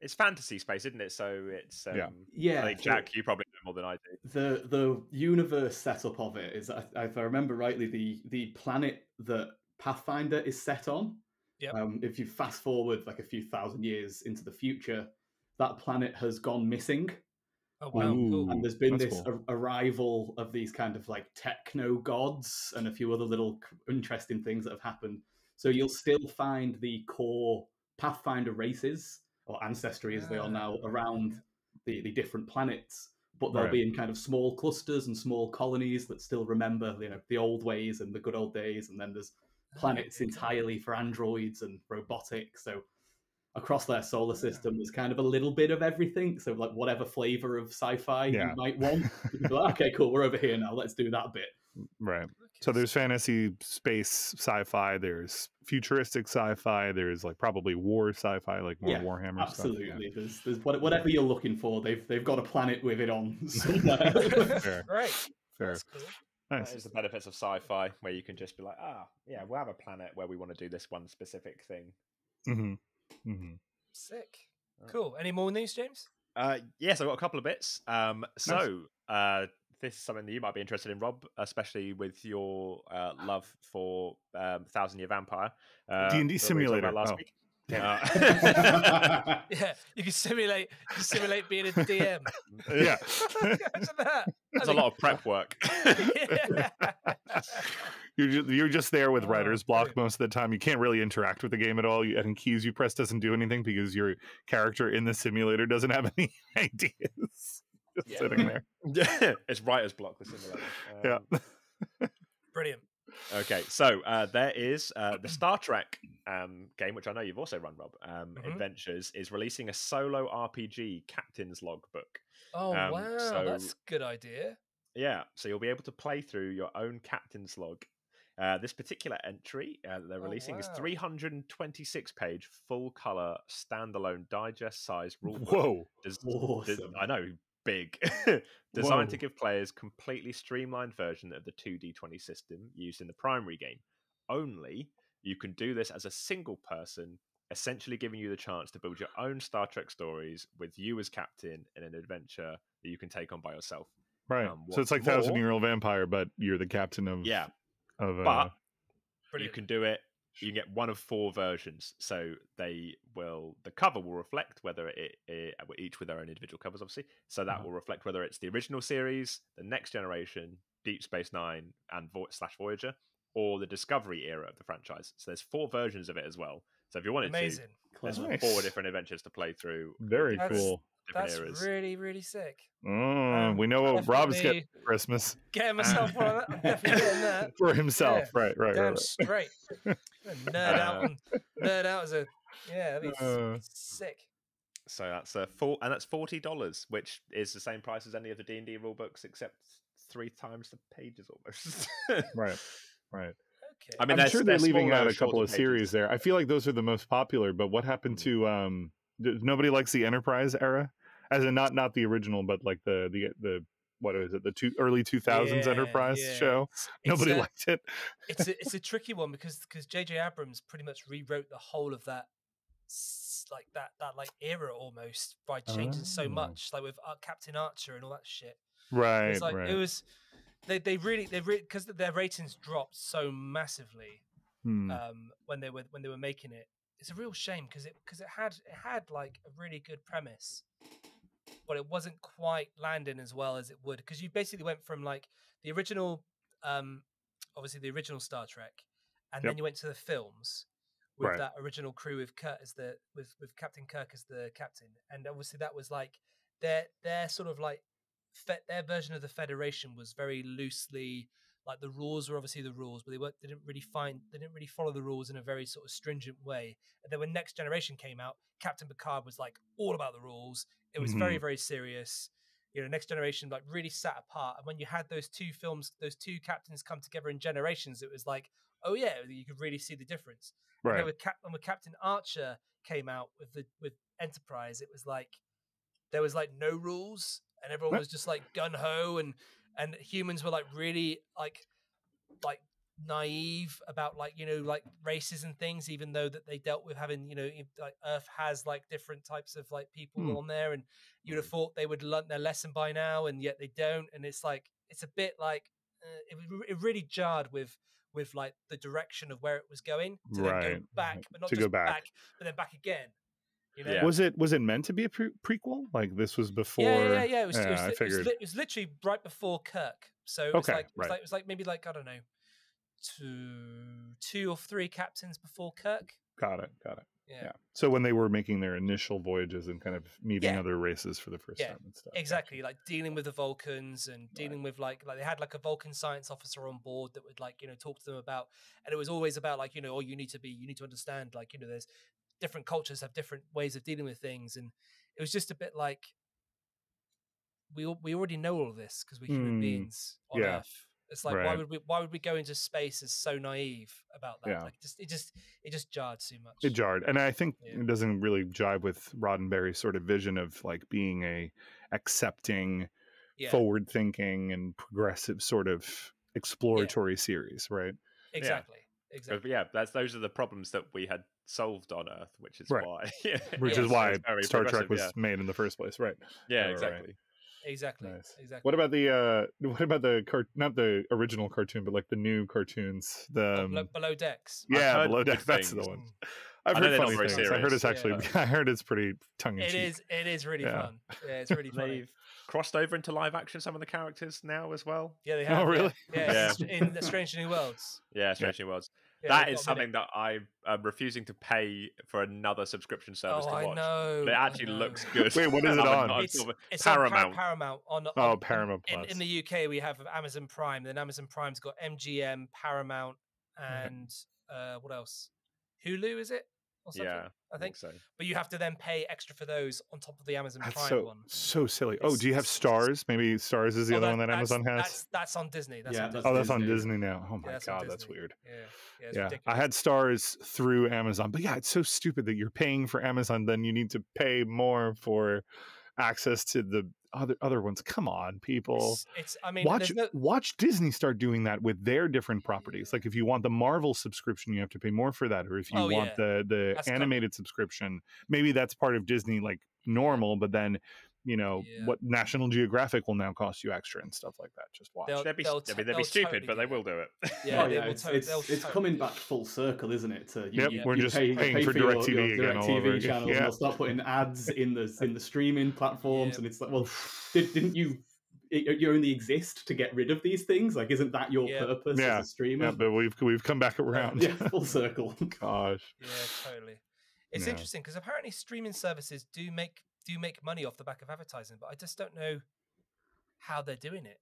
It's fantasy space, isn't it? So it's um, Yeah. Yeah, I think, so- Jack, you probably know more than I do. the the universe setup of it is, if I remember rightly, the the planet that Pathfinder is set on. Yep. Um, if you fast forward like a few thousand years into the future, that planet has gone missing, Oh wow, cool. and there's been that's this cool. ar- arrival of these kind of like techno gods and a few other little interesting things that have happened. So you'll still find the core Pathfinder races or ancestry as they are Ah, now around the, the different planets, but they'll Right. be in kind of small clusters and small colonies that still remember you know the old ways and the good old days. And then there's Ah, planets entirely for androids and robotics. So across their solar system, there's kind of a little bit of everything. So like whatever flavor of sci-fi Yeah. you might want, you like, okay, cool, we're over here now. Let's do that bit. Right. So there's fantasy, space, sci-fi. There's futuristic sci-fi. There's like probably war sci-fi, like more Yeah, Warhammer Absolutely, stuff. there's there's whatever you're looking for. They've they've got a planet with it on somewhere. Fair. Great. Fair. That's cool. Nice. That is the benefits of sci-fi, where you can just be like, ah, yeah, we'll have a planet where we want to do this one specific thing. hmm hmm Sick. Cool. Any more news, James? Uh, yes, I've got a couple of bits. Um, so uh, this is something that you might be interested in, Rob, especially with your uh, love for um, Thousand Year Vampire. Uh, D&D that we simulator. last Oh. week. Damn Uh, Yeah, you can simulate you can simulate being a DM. Yeah. Imagine that. There's a lot of prep work. Yeah. You're just, you're just there with Oh, writer's block most of the time. You can't really interact with the game at all. You, and keys you press doesn't do anything because your character in the simulator doesn't have any ideas. Just Yeah. sitting there. it's writer's block, the simulator. Yeah. Um, Brilliant. Okay, so uh, there is uh, the Star Trek um, game, which I know you've also run, Rob. Um, Mhm. Adventures is releasing a solo RPG Captain's Logbook. Oh Um, wow, so- that's a good idea. Yeah, so you'll be able to play through your own Captain's Log. Uh, this particular entry uh, that they're Oh, releasing is 326 page full color standalone digest size rule. Whoa. Des- des- awesome. I know, big. Designed to give players completely streamlined version of the 2D20 system used in the primary game. Only you can do this as a single person, essentially giving you the chance to build your own Star Trek stories with you as captain in an adventure that you can take on by yourself. Right. Um, so it's like what's thousand year old Vampire, but you're the captain of Yeah, of uh, but you can do it you can get one of four versions. So they will the cover will reflect whether it, it each with their own individual covers, obviously. So that Uh-huh. will reflect whether it's the original series, the Next Generation, Deep Space Nine, and Vo- slash Voyager, or the Discovery era of the franchise. So there's four versions of it as well. So if you wanted Amazing. to, there's Clever. Nice. four different adventures to play through. Very different- cool. Different That's eras. really, really sick. Mm, Um, we know what Rob's getting for Christmas Getting myself one of that. I'm definitely getting that. for himself. Right, right, Damn right. right. straight. nerd out on nerd out as a yeah, that'd be Uh. sick. So that's a four, and that's forty dollars, which is the same price as any of the D and D rule books, except three times the pages almost. Right, right. Okay. I mean, I'm they're- sure they're, they're leaving out a couple shorter of series there. I feel like those are the most popular. But what happened Mm. to um? Nobody likes the Enterprise era, as in not not the original, but like the the the what is it? The two early two thousands Yeah, Enterprise yeah. show. It's- Nobody a, liked it. it's a, it's a tricky one because because J.J. Abrams pretty much rewrote the whole of that like that that like era almost by changing so Oh. much like with uh, Captain Archer and all that shit. Right, It's like right. it was they they really they really because their ratings dropped so massively Hmm. um when they were when they were making it. It's a real shame because it because it had it had like a really good premise, but it wasn't quite landing as well as it would because you basically went from like the original, um, obviously the original Star Trek, and Yep. then you went to the films with Right. that original crew with Kirk as the with with Captain Kirk as the captain, and obviously that was like their their sort of like fe- their version of the Federation was very loosely like the rules were obviously the rules, but they weren't they didn't really find they didn't really follow the rules in a very sort of stringent way. And then when Next Generation came out, Captain Picard was like all about the rules. It was very mm-hmm. very serious. You know, Next Generation like really sat apart. And when you had those two films, those two captains come together in Generations, it was like, oh yeah, you could really see the difference. And right. with Cap- when Captain Archer came out with the with Enterprise, it was like there was like no rules, and everyone was just like gun ho, and and humans were like really like like naive about like you know like races and things, even though that they dealt with having you know like Earth has like different types of like people Hmm. on there, and you'd have thought they would learn their lesson by now, and yet they don't, and it's like it's a bit like uh, it, it really jarred with with like the direction of where it was going to then Right, go back, but not To just go back. but then back again. You know? Yeah. Was it was it meant to be a pre- prequel? Like this was before? Yeah, yeah, yeah. yeah. It was, it was, I li- it was, figured. li- it was literally right before Kirk. So it was Okay, like it was right. like it was like maybe like I don't know, two two or three captains before Kirk. Got it. Got it. Yeah, Yeah. So when they were making their initial voyages and kind of meeting Yeah. other races for the first Yeah, time and stuff. Exactly. Like dealing with the Vulcans and dealing with like like they had like a Vulcan science officer on board that would like you know talk to them about, and it was always about like you know oh you need to be you need to understand like you know there's different cultures have different ways of dealing with things, and it was just a bit like we we already know all this because we're human Mm, beings on yeah. Earth. It's like why would we why would we go into space as so naive about that? Yeah. Like just it just it just jarred too much. It jarred, and I think Yeah. it doesn't really jive with Roddenberry's sort of vision of like being a accepting, yeah, forward thinking, and progressive sort of exploratory series, right? exactly, But exactly. yeah, that's those are the problems that we had solved on Earth, which is Right. why, Which Yeah. is why Star Trek was yeah. made in the first place, right? Yeah, Right, right, exactly. Exactly. Nice. Exactly. What about the uh what about the cart not the original cartoon, but like the new cartoons? The Oh, um, below, below decks? Yeah, below decks. deck. That's the one. I've heard funny very things. I heard it's actually. Yeah. I heard it's pretty tongue in It cheek. is. It is really Yeah. fun. Yeah, it's really funny. They've crossed over into live action some of the characters now as well. Yeah, they Oh, have. yeah. really? Yeah, Yeah. it's in the Strange New Worlds. Yeah, Strange New Worlds. Yeah, that they've is got a something that I am refusing to pay for another subscription service Oh, to I watch. know. But it actually know. looks good. Wait, what is it on? not It's, sure, but on Paramount. Paramount. On, Oh, on- Paramount In, Plus. in the UK, we have Amazon Prime. Then Amazon Prime's got MGM, Paramount, and uh, what else? Hulu is it? Or something? yeah, I think. so. But you have to then pay extra for those on top of the Amazon That's Prime so one. so silly. Oh, do you have Stars? Maybe Stars is the Oh, other that- one that Amazon has. That's, that's on Disney. That's Yeah, on that's Disney. oh, that's on Disney. Disney now. Oh my that's god, that's weird. Yeah, yeah, it's Yeah. I had Stars through Amazon, but yeah, it's so stupid that you're paying for Amazon, then you need to pay more for access to the other other ones. Come on, people. It's, it's I mean, watch no, watch Disney start doing that with their different properties. Like if you want the Marvel subscription, you have to pay more for that, or if you Oh, want yeah. the the That's animated subscription, maybe that's part of Disney like normal. But then you know Yeah. what National Geographic will now cost you extra and stuff like that. Just watch. They'll- They'd be, they'll I they'd be stupid, totally but they will do it. Yeah, oh yeah, it's, to- it's, they'll it's coming back full circle, isn't it? To, you, Yep, you, we're you just pay, paying pay for your, DirecTV your again direct all over TV again. channels, Yeah. and they'll start putting ads in the in the streaming platforms, Yeah. and it's like, well, did, didn't you? You only exist to get rid of these things. Like, isn't that your Yeah. purpose Yeah. as a streamer? Yeah, but we've we've come back around. yeah, full circle. Gosh. Yeah, totally. It's Yeah. interesting because apparently streaming services do make do make money off the back of advertising, but I just don't know how they're doing it.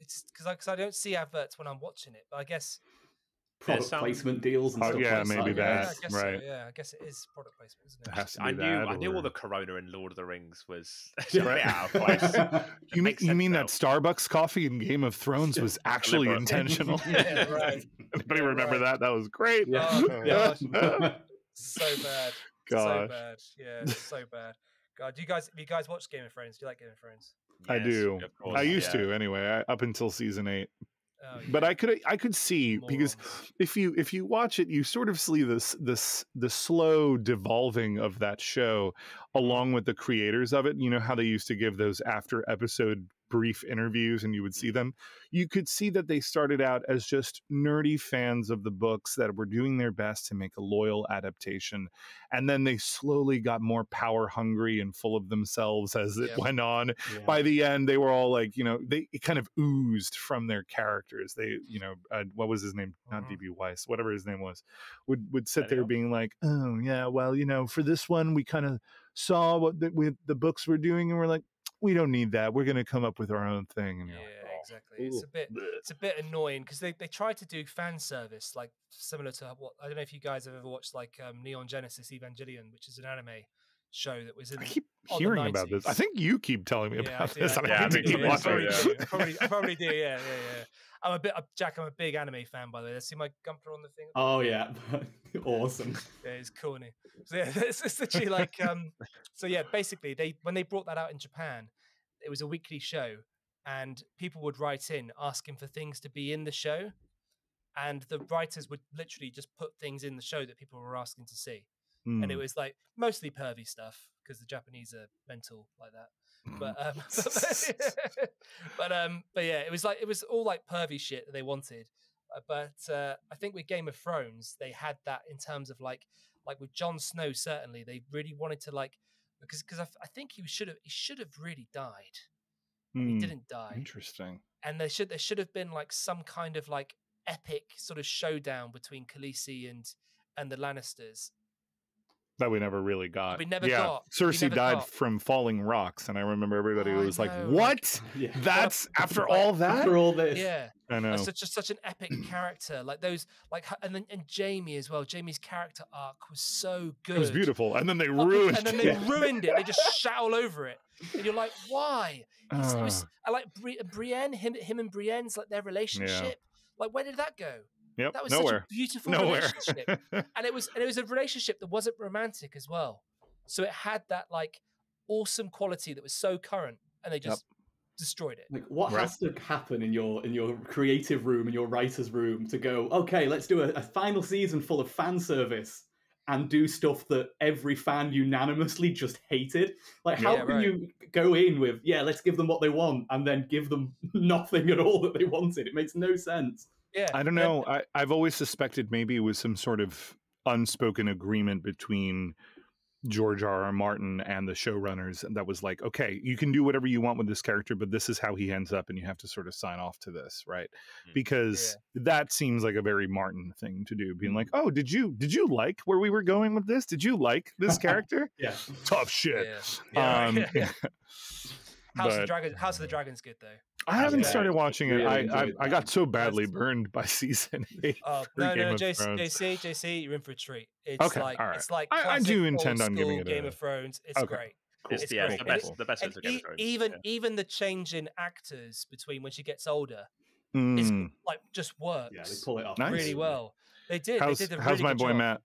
It's because I, 'cause I don't see adverts when I'm watching it, but I guess Product some- placement deals and Oh, stuff yeah, like maybe that. yeah, that, I guess right. So, yeah, I guess it is product placement, isn't It it? has to be I knew that I knew all the Corona in Lord of the Rings was a Yeah. out of place. You mean you mean now. that Starbucks coffee in Game of Thrones was actually intentional? Yeah, right. Anybody Yeah, remember right. that? That was great. Yeah. Oh, Yeah. So bad. So bad. Yeah, so bad. God, do you guys do you guys watch Game of Thrones? Do you like Game of Thrones? I do. of I used yeah. to anyway, I, up until season eight. Oh, But. I could I could see because Morons. if you if you watch it, you sort of see this this the slow devolving of that show, along with the creators of it. You know how they used to give those after episode brief interviews, and you would see them. You could see that they started out as just nerdy fans of the books that were doing their best to make a loyal adaptation, and then they slowly got more power hungry and full of themselves as it Yep. went on Yeah. by the end they were all like you know they it kind of oozed from their characters they you know uh, what was his name not Mhm. db weiss whatever his name was would would sit there Benioff? being like oh yeah well you know for this one we kind of saw what the, we, the books were doing and we're like we don't need that we're going to come up with our own thing and Yeah, like, "Oh, exactly. It's a bit it's a bit annoying because they, they tried to do fan service like similar to what I don't know if you guys have ever watched like um, Neon Genesis Evangelion, which is an anime show that was in i keep hearing about this i think you keep telling me Yeah, about do, this I and i Yeah, need I keep do, I probably it yeah. do. I probably, I probably do. Yeah, yeah, yeah. I'm a bit, uh, Jack. I'm a big anime fan, by the way. Let's see my Gumper on the thing. Oh yeah, awesome. Yeah, it's corny. So yeah, it's, it's literally like um. So yeah, basically, they when they brought that out in Japan, it was a weekly show, and people would write in asking for things to be in the show, and the writers would literally just put things in the show that people were asking to see, and it Hmm. was like mostly pervy stuff because the Japanese are mental like that. But um, but um, but yeah, it was like it was all like pervy shit that they wanted. Uh, but uh, I think with Game of Thrones, they had that in terms of like like with Jon Snow. Certainly, they really wanted to like because because I, think he should have he should have really died. He Hmm. didn't die, interesting and there should there should have been like some kind of like epic sort of showdown between Khaleesi and and the Lannisters. That we never really got We never yeah got. We cersei never died got. from falling rocks and i remember everybody Oh, was like what Yeah. that's after like, all that After all this, Yeah, i know That's such just such an epic character. Like those, like and then and Jaime as well. Jaime's character arc was so good. It was beautiful, and then they Fucking- ruined. and then it. they Yeah. ruined it. They just shat all over it, and you're like, why? It's- it was, Ah, I like Bri- Brienne, him, him and Brienne's like their relationship. Like, where did that go? Yep, That was nowhere, such a beautiful nowhere. relationship, and it was and it was a relationship that wasn't romantic as well. So it had that like awesome quality that was so current, and they just destroyed it. Like what Right. has to happen in your in your creative room in your writers room to go okay let's do a, a final season full of fan service and do stuff that every fan unanimously just hated like how Yeah, can right. you go in with yeah let's give them what they want and then give them nothing at all that they wanted it makes no sense Yeah, I don't and- know. I, I've always suspected maybe it was some sort of unspoken agreement between George R. R. Martin and the showrunners that was like, okay, you can do whatever you want with this character, but this is how he ends up, and you have to sort of sign off to this, right? Mm. Because that seems like a very Martin thing to do, being like, oh, did you did you like where we were going with this? Did you like this character? yeah Tough shit. Yeah. Um, Yeah. yeah. House of the but- Dragon, House of the Dragon's good though. I haven't Yeah. started watching it. Really I, I I got so badly That's- burned by season eight. Oh no, no, JC, JC, JC, you're in for a treat. It's Okay, like all right. it's like I- I do intend on giving school it Game a- of Thrones. It's Okay. great. It's, It's yeah, great. it's the best, the best And of Game e- of Thrones. even yeah. even the change in actors between when she gets older, Mm. like just works yeah they pull it off Nice. really well. They did. How's, they did a how's really my good boy job. Matt?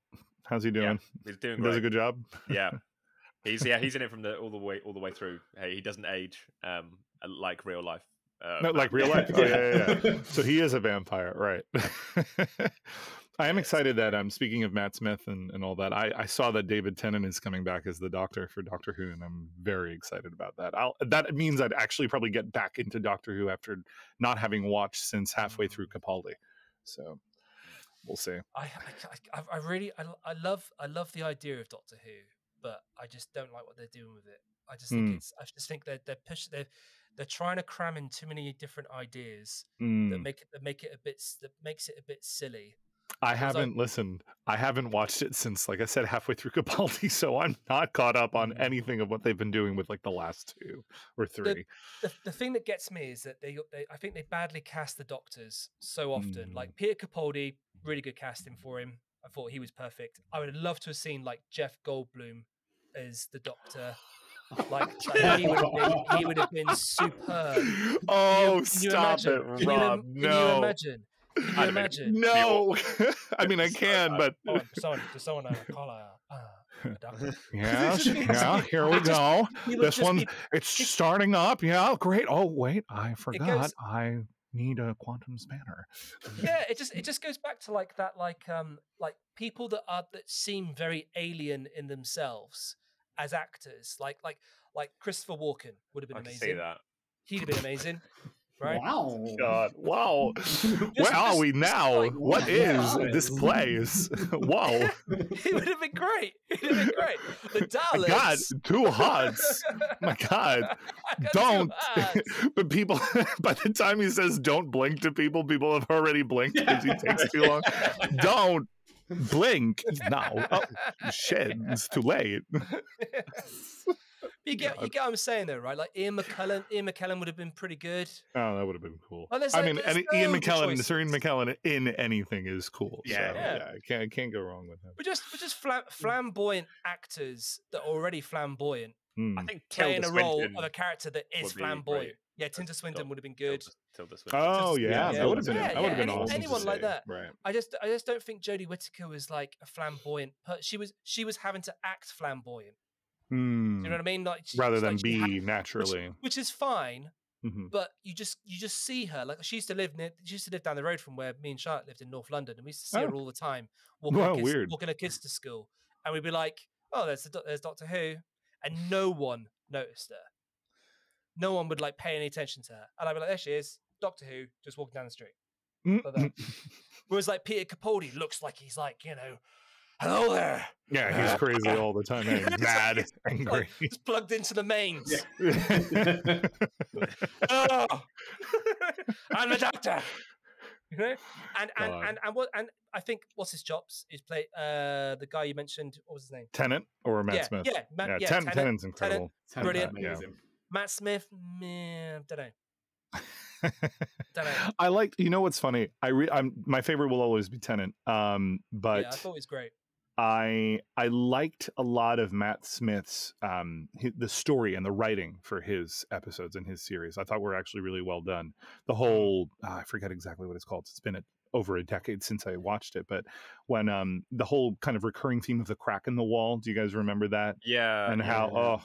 How's he doing? he's doing He does a good job. yeah, he's yeah he's in it from the all the way all the way through. Hey, he doesn't age um like real life. Uh, No, like real life. Oh, yeah, yeah, yeah. So he is a vampire, right? I am excited that um speaking of Matt Smith and, and all that, I, I saw that David Tennant is coming back as the Doctor for Doctor Who, and I'm very excited about that. I'll that means I'd actually probably get back into Doctor Who after not having watched since halfway through Capaldi. So we'll see. I, I, I- really, I, I love, I love the idea of Doctor Who, but I just don't like what they're doing with it. I just think Hmm. it's, I just think they're they're push, they're they're trying to cram in too many different ideas that Mm, make it that make it a bit that makes it a bit silly. I haven't listened. I haven't watched it since, like I said, halfway through Capaldi, so I'm not caught up on Mm. anything of what they've been doing with like the last two or three. The, the thing that gets me is that they, they I think they badly cast the doctors so often. Mm. Like Peter Capaldi, really good casting for him. I thought he was perfect. I would love to have seen like Jeff Goldblum as the Doctor. Like, like, he would have been, he would have been superb. Oh, can you stop imagine? it, Can you, Rob! im- can you no, imagine? Can you I'd imagine? no. I mean, I can, but Oh, someone, does someone uh, call a, uh, a doctor? yes, just be- yeah. Here we it just- go. This one, be- it's starting up. Yeah, great. Oh, wait, I forgot. goes- I need a quantum spanner. yeah it just it just goes back to like that like um like people that are that seem very alien in themselves as actors like like like christopher walken would have been I can amazing see that. he'd have been amazing right Wow. God, wow. Just- Where are we now? like- what is Wow. this place? Whoa. it would have been great it would have been great the My Daleks God, two hearts. My God. I got two Don't. but people, by the time he says don't blink to people, people have already blinked because he takes too long. Don't blink now. Oh, shit. It's too late. you get you get what I'm saying though, right? Like Ian McKellen, Ian McKellen would have been pretty good. Oh, that would have been cool. Well, there's I mean, there's any, Ian loads of McKellen, choices. Ian McKellen in anything is cool. Yeah. so, Yeah. yeah, I can't, can't go wrong with him. We're just we're just flam- flamboyant actors that are already flamboyant Hmm. I think playing Tilda a role Swinton of a character that is flamboyant. Great. Yeah, Tilda Swinton would have been good. Tilda, Tilda Swinton. Oh Just- yeah, yeah, that would have been yeah, that would have yeah, been any- awesome. to anyone like that. right? I just I just don't think Jodie Whittaker was like a flamboyant. Per- she was she was having to act flamboyant. Do Hmm. you know what I mean? Like she- Rather than like she had- be which, naturally. which is fine. Mhm. But you just you just see her like she used to live near she used to live down the road from where me and Charlotte lived in North London, and we used to see her Oh. all the time walking, Wow, her kids, weird. walking her kids to school, and we'd be like, "Oh, there's the, doc- there's Doctor Who," and no one noticed her. No one would like pay any attention to her, and I'd be like, "There she is, Doctor Who, just walking down the street." like that. Whereas like Peter Capaldi looks like he's like you know, hello there, yeah, he's crazy all the time. eh? It's like- Mad, it's angry. like, just plugged into the mains. Yeah. oh, I'm the doctor. You know, and and, God. and and what and I think what's his chops is play uh the guy you mentioned. What was his name? Tennant or Matt yeah, Smith? yeah, Matt, yeah, yeah, Ten- Tennant, Tennant's incredible. Brilliant. Yeah. Matt Smith. Meh, don't know. Don't know. I like. You know what's funny? I re, I'm my favorite will always be Tennant. Um, but yeah, I thought it was great. I I liked a lot of Matt Smith's um hi the story and the writing for his episodes and his series. I thought were actually really well done. The whole ah, I forget exactly what it's called. It's been a, over a decade since I watched it, but when um the whole kind of recurring theme of the crack in the wall. Do you guys remember that? Yeah. and how yeah. oh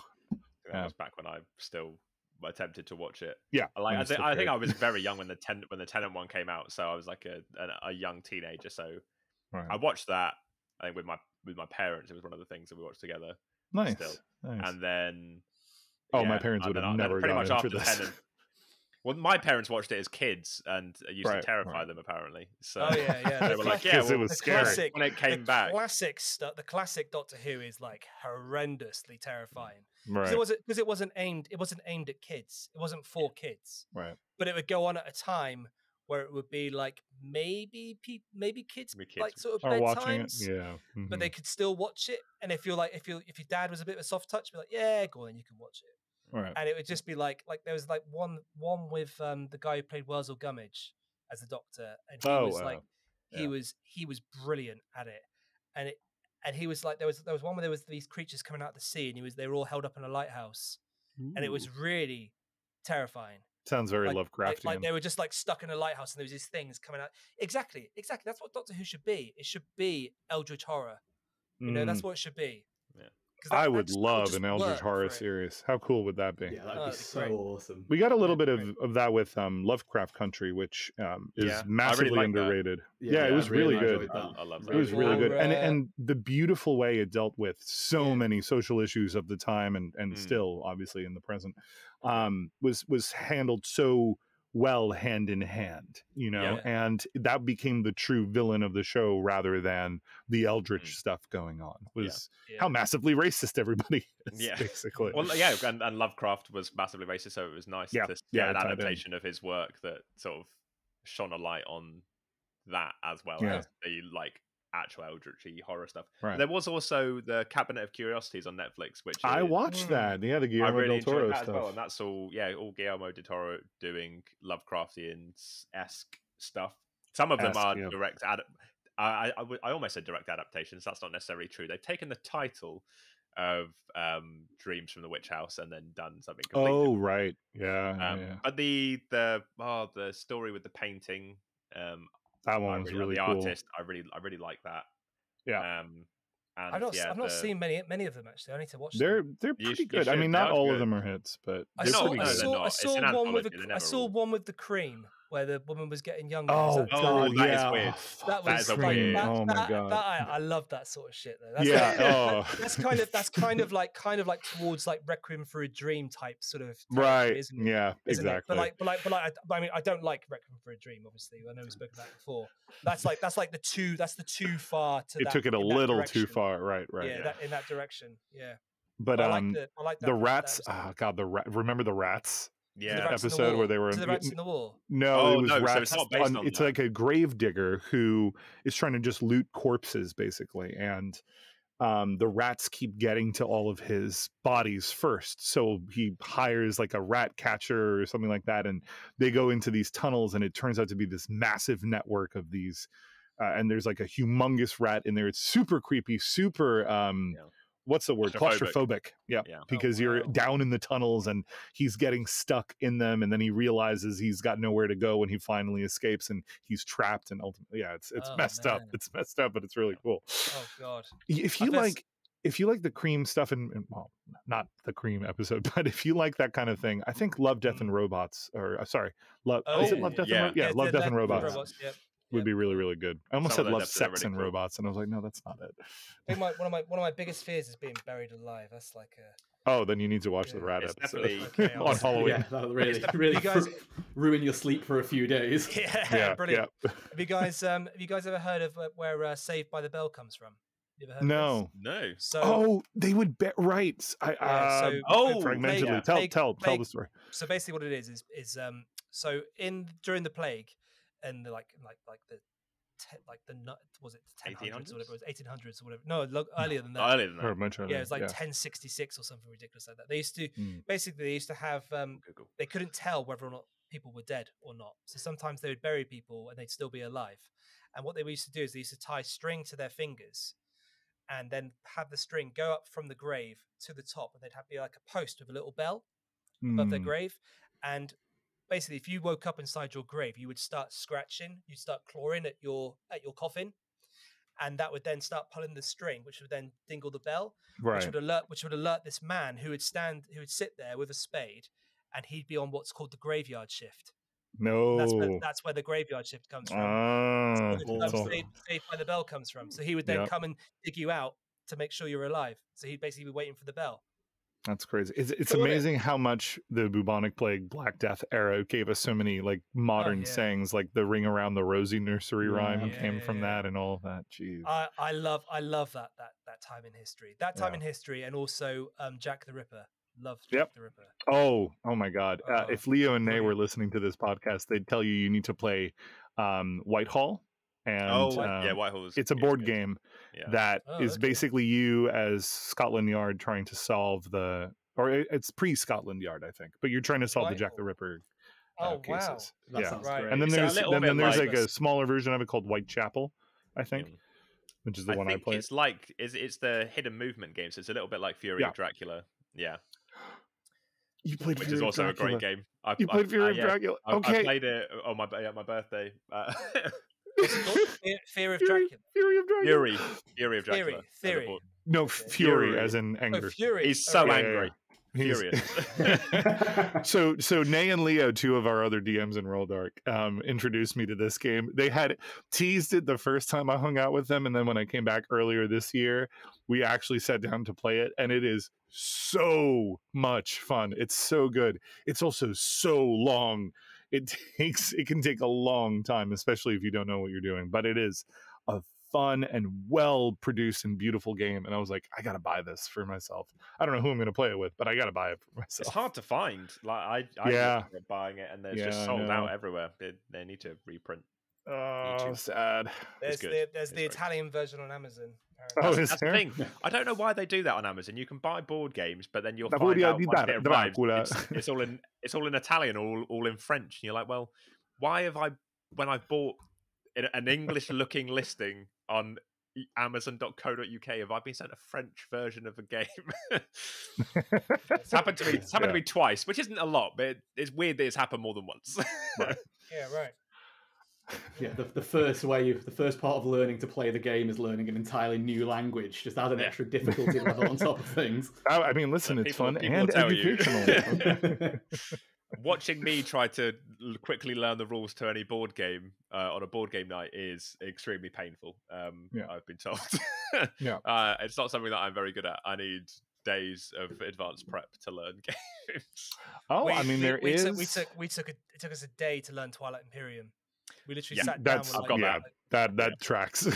that yeah. was back when I still attempted to watch it. yeah I Like I, think, I think. I was very young when the ten when the Tennant one came out, so I was like a a, a young teenager. So Right. I watched that. I think with my with my parents, it was one of the things that we watched together. nice. still. nice. And then Oh, my parents would have never pretty much after this. Well, my parents watched it as kids and it used Right, to terrify right. them apparently. So Oh yeah, yeah. they were like, "Yeah, Because it was scary. classic when it came the back." Classic stuff. The classic Doctor Who is like horrendously terrifying. 'Cause right. It wasn't because it wasn't aimed. It wasn't aimed at kids. It wasn't for kids. right. But it would go on at a time where it would be like maybe pe- maybe kids, Maybe kids like sort of Are watching it? bedtimes. Yeah. But mhm. they could still watch it, and if you're like, if you if your dad was a bit of a soft touch, be like, yeah, go on, you can watch it, right. and it would just be like, like there was like one one with um the guy who played Wurzel Gummidge as the Doctor, and he Oh, was wow. like, he Yeah. was he was brilliant at it, and it and he was like there was there was one where there was these creatures coming out of the sea, and he was they were all held up in a lighthouse, and it was really terrifying. Sounds very like, Lovecraftian. Like, like they were just like stuck in a lighthouse, and there was these things coming out. Exactly, exactly. That's what Doctor Who should be. It should be Eldritch horror. You know, that's Mm, what it should be. 'Cause that- I would love an Eldritch horror series. How cool would that be? Yeah, that'd Oh, be that'd so great. awesome. We got a little Yeah, bit of, of that with um, Lovecraft Country, which um, is Yeah, I really massively underrated. Yeah, Yeah, it I was really, really good. enjoyed I, that. I love It was really good, and and the beautiful way it dealt with so Yeah. many social issues of the time, and and Mm. still obviously in the present, um, was was handled so well hand in hand, you know, Yeah. and that became the true villain of the show rather than the Eldritch Mm. stuff going on. Was Yeah. how massively racist everybody is, Yeah. basically. Well, yeah, and, and Lovecraft was massively racist, so it was nice Yeah, to see yeah, an it tied in. adaptation of his work that sort of shone a light on that as well Yeah. as the like actual Eldritchy horror stuff. Right. There was also the Cabinet of Curiosities on Netflix, which I is- watched Mm. that. Yeah, the I Guillermo really del Toro that stuff. as well, and that's all. Yeah, all Guillermo del Toro doing Lovecraftian esque stuff. Some of them Esque, are yeah. direct. Ad- I, I, I would- I almost said direct adaptations. That's not necessarily true. They've taken the title of um, Dreams from the Witch House and then done something. Completely Oh, different. right. Yeah, yeah, Um, yeah. But the the oh, the story with the painting, um, That I one was really, really the cool. artist. I really I really like that. Yeah. Um, and I've not, yeah, I've not the- seen many many of them actually. I need to watch They're them. they're pretty sh- you good. I mean, not are all of them are hits, but I saw, I saw. I saw one with anthology, the, I saw one with the cream where the woman was getting younger. Is Oh, that- Oh, God, that is yeah. weird. That that was is a like, weird- that, Oh my god. that- I, I love that sort of shit. Though. That's yeah. like- oh. that's kind of that's kind of like kind of like towards like Requiem for a Dream type sort of territory, right. isn't it? Yeah. Isn't it? Exactly. But like, but like, but like, I, I mean, I don't like Requiem for a Dream. Obviously, I know we spoke about it before. That's like that's like the too that's the too far to. it that, took it a in that little too far. Right. Right. Yeah, yeah. That, in that direction. Yeah, but I um, like the I like that, the rats. episode. Oh god, the rat. Remember the rats? To the Yeah. rats the episode where they were to in- the rats in the wall. No, Oh, it was no, so rats. it's on- on it's like a grave digger who is trying to just loot corpses, basically, and um, the rats keep getting to all of his bodies first. So he hires like a rat catcher or something like that, and they go into these tunnels, and it turns out to be this massive network of these. Uh, and there's like a humongous rat in there. It's super creepy, super um, Yeah. What's the word? Claustrophobic. Claustrophobic. Yeah, Yeah. because Oh, you're wow. down in the tunnels and he's getting stuck in them, and then he realizes he's got nowhere to go when he finally escapes, and he's trapped. And ultimately, yeah, it's it's Oh, messed up. It's messed up, but it's really cool. Oh god. If you like. If you like the cream stuff, and and, well, not the cream episode, but if you like that kind of thing, I think Love, Death, and Robots, or uh, sorry, Love, oh, is it Oh, Love, Death, yeah. and Ro- yeah, Yeah, Love, the- Death, and Robots robots, yep. Would Yep. be really, really good. I almost Some said Love, those episodes are Sex, really and cool. Robots, and I was like, no, that's not it. I think my, one of my one of my biggest fears is being buried alive. That's like a Oh, then you need to watch the Yeah. rat It's episode definitely- Okay, on Halloween. Yeah, that'll really, Have really you guys- ruin your sleep for a few days. yeah, Yeah, brilliant. yeah. Have you guys um have you guys ever heard of uh, where uh, Saved by the Bell comes from? You ever heard of No. No. So Oh, they would bet right. I Yeah, so- Oh, fragmentedly. yeah. Tell, Plague- tell, tell Plague- the story. so basically what it is is is um so in during the plague and the, like like like the te- like the nu- was it the 1000s or 1800s? whatever it was 1800s or whatever no lo- earlier than that Earlier than that. Or much yeah it was like 1066 or something ridiculous like that they used to Mm. basically they used to have um Google. they couldn't tell whether or not people were dead or not so sometimes they would bury people and they'd still be alive and what they used to do is they used to tie string to their fingers and then have the string go up from the grave to the top and they'd have be like a post with a little bell above their Mm. grave. And basically, if you woke up inside your grave, you would start scratching, you'd start clawing at your at your coffin, and that would then start pulling the string, which would then dingle the bell, which would alert which would alert this man who would stand who would sit there with a spade, and he'd be on what's called the graveyard shift. No. That's where that's where the graveyard shift comes from. Ah, where the saved, saved by the bell comes from. So he would then Yep. come and dig you out to make sure you're alive. So he'd basically be waiting for the bell. That's crazy. It's, it's isn't it? amazing how much the bubonic plague, Black Death era gave us so many like modern Oh, yeah. sayings, like the ring around the rosy nursery rhyme Yeah, came yeah, from that, and all of that. Jeez. I, I love I love that that that time in history. That time in history, and also um, Jack the Ripper. Love Jack Yep. the Ripper. Oh, oh my God! Uh, Oh, if Leo and Nay were listening to this podcast, they'd tell you you need to play um, Whitehall, and oh, yeah, um, Whitehall's. it's a board good. game Yeah. that Oh, is okay. basically you as Scotland Yard trying to solve the, or it- it's pre Scotland Yard, I think, but you're trying to solve the Jack the Ripper uh, Oh wow! cases. That yeah, sounds Right. great. and then there's then, then there's like- like a smaller version of it called Whitechapel, I think, Mm. which is the I one I think played. it's like it's, it's the hidden movement game, so it's a little bit like Fury Yeah. of Dracula. Yeah, You played which Fury is of also a great game. I, You I- played I- Fury of yeah, Dracula. I, I played it on my yeah, my birthday. Uh, What's it called? Fear, Fear of Fury, Dracula. Fury of Dracula. Fury, Fury of Dracula. Theory, as a theory. board- No, fury, Fury. as in Oh, anger. Fury. He's so Yeah, yeah, angry, yeah. He's- furious. so so Nay and Leo, two of our other DMs in Rolldark, um, introduced me to this game. They had teased it the first time I hung out with them, and then when I came back earlier this year, we actually sat down to play it, and it is so much fun. It's so good. It's also so long. It takes it can take a long time, especially if you don't know what you're doing. But it is a fun and well produced and beautiful game. And I was like, I gotta buy this for myself. I don't know who I'm gonna play it with, but I gotta buy it for myself. It's hard to find. Like I, I Yeah. buying it, and there's Yeah, just sold out everywhere. They, they need to reprint. Oh, too. sad. There's the there's It's the great. Italian version on Amazon. Oh, apparently. is That's there? the thing. I don't know why they do that on Amazon. You can buy board games, but then you'll find out di once Dra- it arrives, it's, it's all in it's all in Italian, all all in French. And you're like, well, why have I when I've bought an- an English looking listing on Amazon.co.uk have I been sent a French version of a game? it's happened to me. It's happened to me twice, which isn't a lot, but it, it's weird that it's happened more than once. Yeah, right. Yeah, the, the first way, you, the first part of learning to play the game is learning an entirely new language. Just add an extra difficulty level on top of things. I, I mean, listen, But it's people- fun people and tell you. educational. Watching me try to quickly learn the rules to any board game uh, on a board game night is extremely painful. Um, Yeah. I've been told. Yeah. uh, it's not something that I'm very good at. I need days of advanced prep to learn games. oh, We- I mean, we- there we is. Took, we took we took a, it took us a day to learn Twilight Imperium. We literally Yeah, sat down. that's- with, I've got like, that. that that tracks.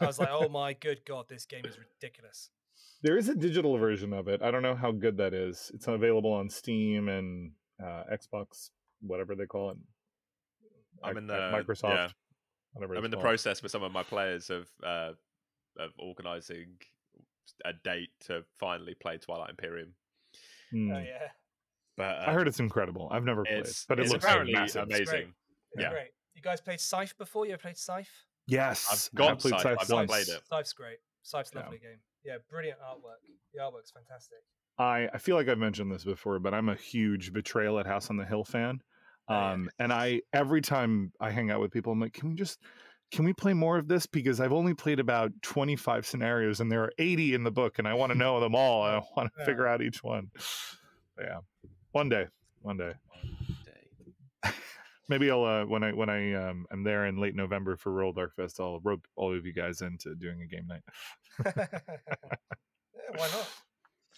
I was like, oh my good god, this game is ridiculous. there is a digital version of it. I don't know how good that is. It's available on Steam and uh, Xbox, whatever they call it. I'm in the- Microsoft. yeah. I'm it's in the process with some of my players of uh, of organising a date to finally play Twilight Imperium. Hmm. Oh yeah, But I heard um, it's incredible. I've never played, it's, it, but it it's looks apparently massive. amazing. great. it's Yeah. great. You guys played Scythe before? You ever played Scythe? Yes, I've I got played Scythe, Scythe I've not played it. Scythe's great. Scythe's a Yeah. lovely game. Yeah, brilliant artwork. The artwork's fantastic. I, I feel like I've mentioned this before, but I'm a huge Betrayal at House on the Hill fan. Oh. Um, and I every time I hang out with people, I'm like, can we just can we play more of this? Because I've only played about 25 scenarios, and there are 80 in the book, and I want to know them all. I want to Yeah. figure out each one. But yeah, one day, one day, maybe I'll uh, when I when I um, am there in late November for Rolldark Fest, I'll rope all of you guys into doing a game night. yeah, why not?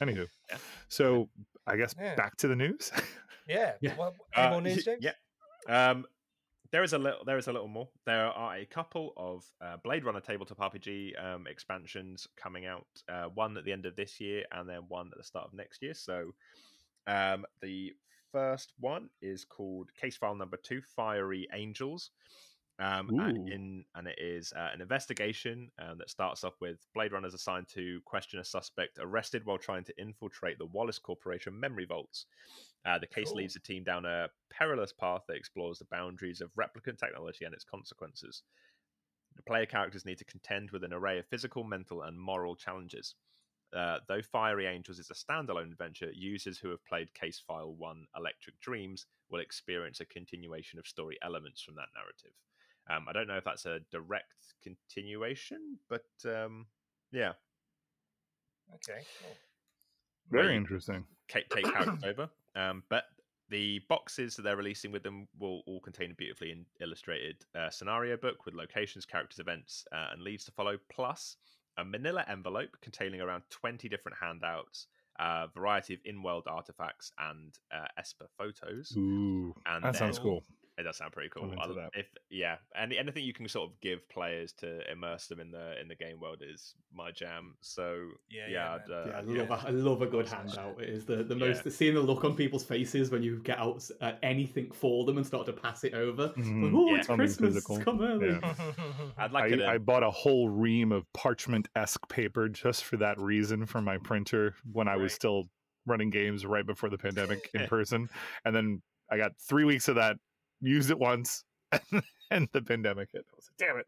Anywho, Yeah. so I guess Yeah. back to the news. Yeah. Yeah. What, any Uh, more news, James? Yeah. Um, there is a little. There is a little more. There are a couple of uh, Blade Runner tabletop RPG um, expansions coming out. Uh, one at the end of this year, and then one at the start of next year. So, um, the first one is called Case File Number Two: Fiery Angels. Um, and, in, and it is uh, an investigation um, that starts off with Blade Runners assigned to question a suspect arrested while trying to infiltrate the Wallace Corporation memory vaults. Uh, the case Cool. leads the team down a perilous path that explores the boundaries of replicant technology and its consequences. The player characters need to contend with an array of physical, mental, and moral challenges. Uh, though Fiery Angels is a standalone adventure, users who have played Case File 1 Electric Dreams will experience a continuation of story elements from that narrative. Um, I don't know if that's a direct continuation, but um, yeah, Okay. Cool. Very you interesting. ca- take characters over. Um, but the boxes that they're releasing with them will all contain a beautifully illustrated uh, scenario book with locations, characters, events, uh, and leads to follow, plus a manila envelope containing around 20 different handouts, a variety of in world artifacts, and uh, Esper photos. Ooh, And that sounds cool. It does sound pretty cool. I'm into I- that. If yeah, any anything you can sort of give players to immerse them in the in the game world is my jam. So Yeah, yeah, yeah, I'd, uh, Yeah, I love, get- a, I love a good handout. It is the, the Yeah. most seeing the look on people's faces when you get out uh, anything for them and start to pass it over. It's Mhm. Like, oh, Yeah. it's Something Christmas. physical. Come early. Yeah. I'd like it. I, I bought a whole ream of parchment esque paper just for that reason for my printer when I was still running games right before the pandemic in person. And then I got three weeks of that, used it once, and the pandemic hit. I was like, damn it.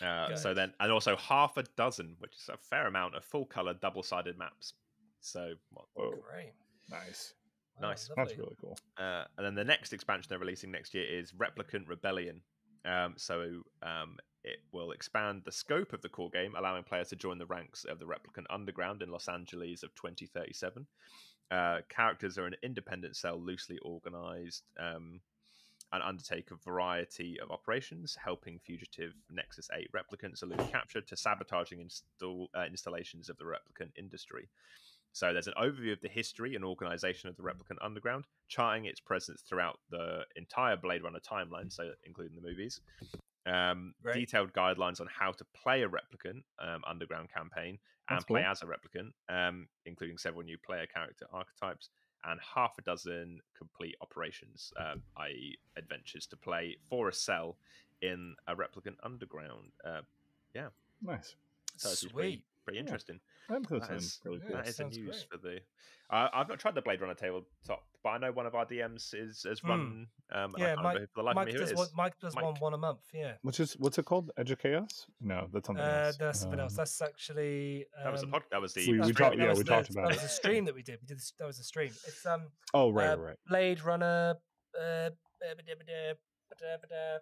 Uh, so then, and also half a dozen, which is a fair amount of full color double sided maps. So, well, Whoa, Great. nice. Wow, Nice. That's really cool. uh, and then the next expansion they're releasing next year is Replicant Rebellion. Um, so um, it will expand the scope of the core game, allowing players to join the ranks of the Replicant Underground in Los Angeles of 2037. Uh, characters are an independent cell, loosely organized, um, and undertake a variety of operations, helping fugitive Nexus 8 replicants elude capture to sabotaging install, uh, installations of the replicant industry. So there's an overview of the history and organization of the Replicant Underground, charting its presence throughout the entire Blade Runner timeline, so including the movies. Um, detailed guidelines on how to play a Replicant um, Underground campaign and That's play cool. as a Replicant, um, including several new player character archetypes and half a dozen complete operations, um, i.e., adventures to play for a cell in a Replicant Underground. Uh, yeah, Nice. so Sweet. Pretty Yeah. interesting. That does That sound is- really yeah. cool. That is the sounds news great. for the. Uh, I've not tried the Blade Runner tabletop, but I know one of our DMs is has run. Um, and I Yeah, Mike- the life Mike of me does one. Mike does one Mike. one a month. Yeah. Which is what's it called? Edge of Chaos? No, that's something Uh, else. that's something else. Um, That's actually. Um, That was the pod, That was the. we- we that's talked- yeah, did. we the- talked about That it. was a stream that we did. We did. This, that was a stream. It's um. oh, right, uh, right, right. Blade Runner. Uh, ba-da-ba-da, ba-da-ba-da,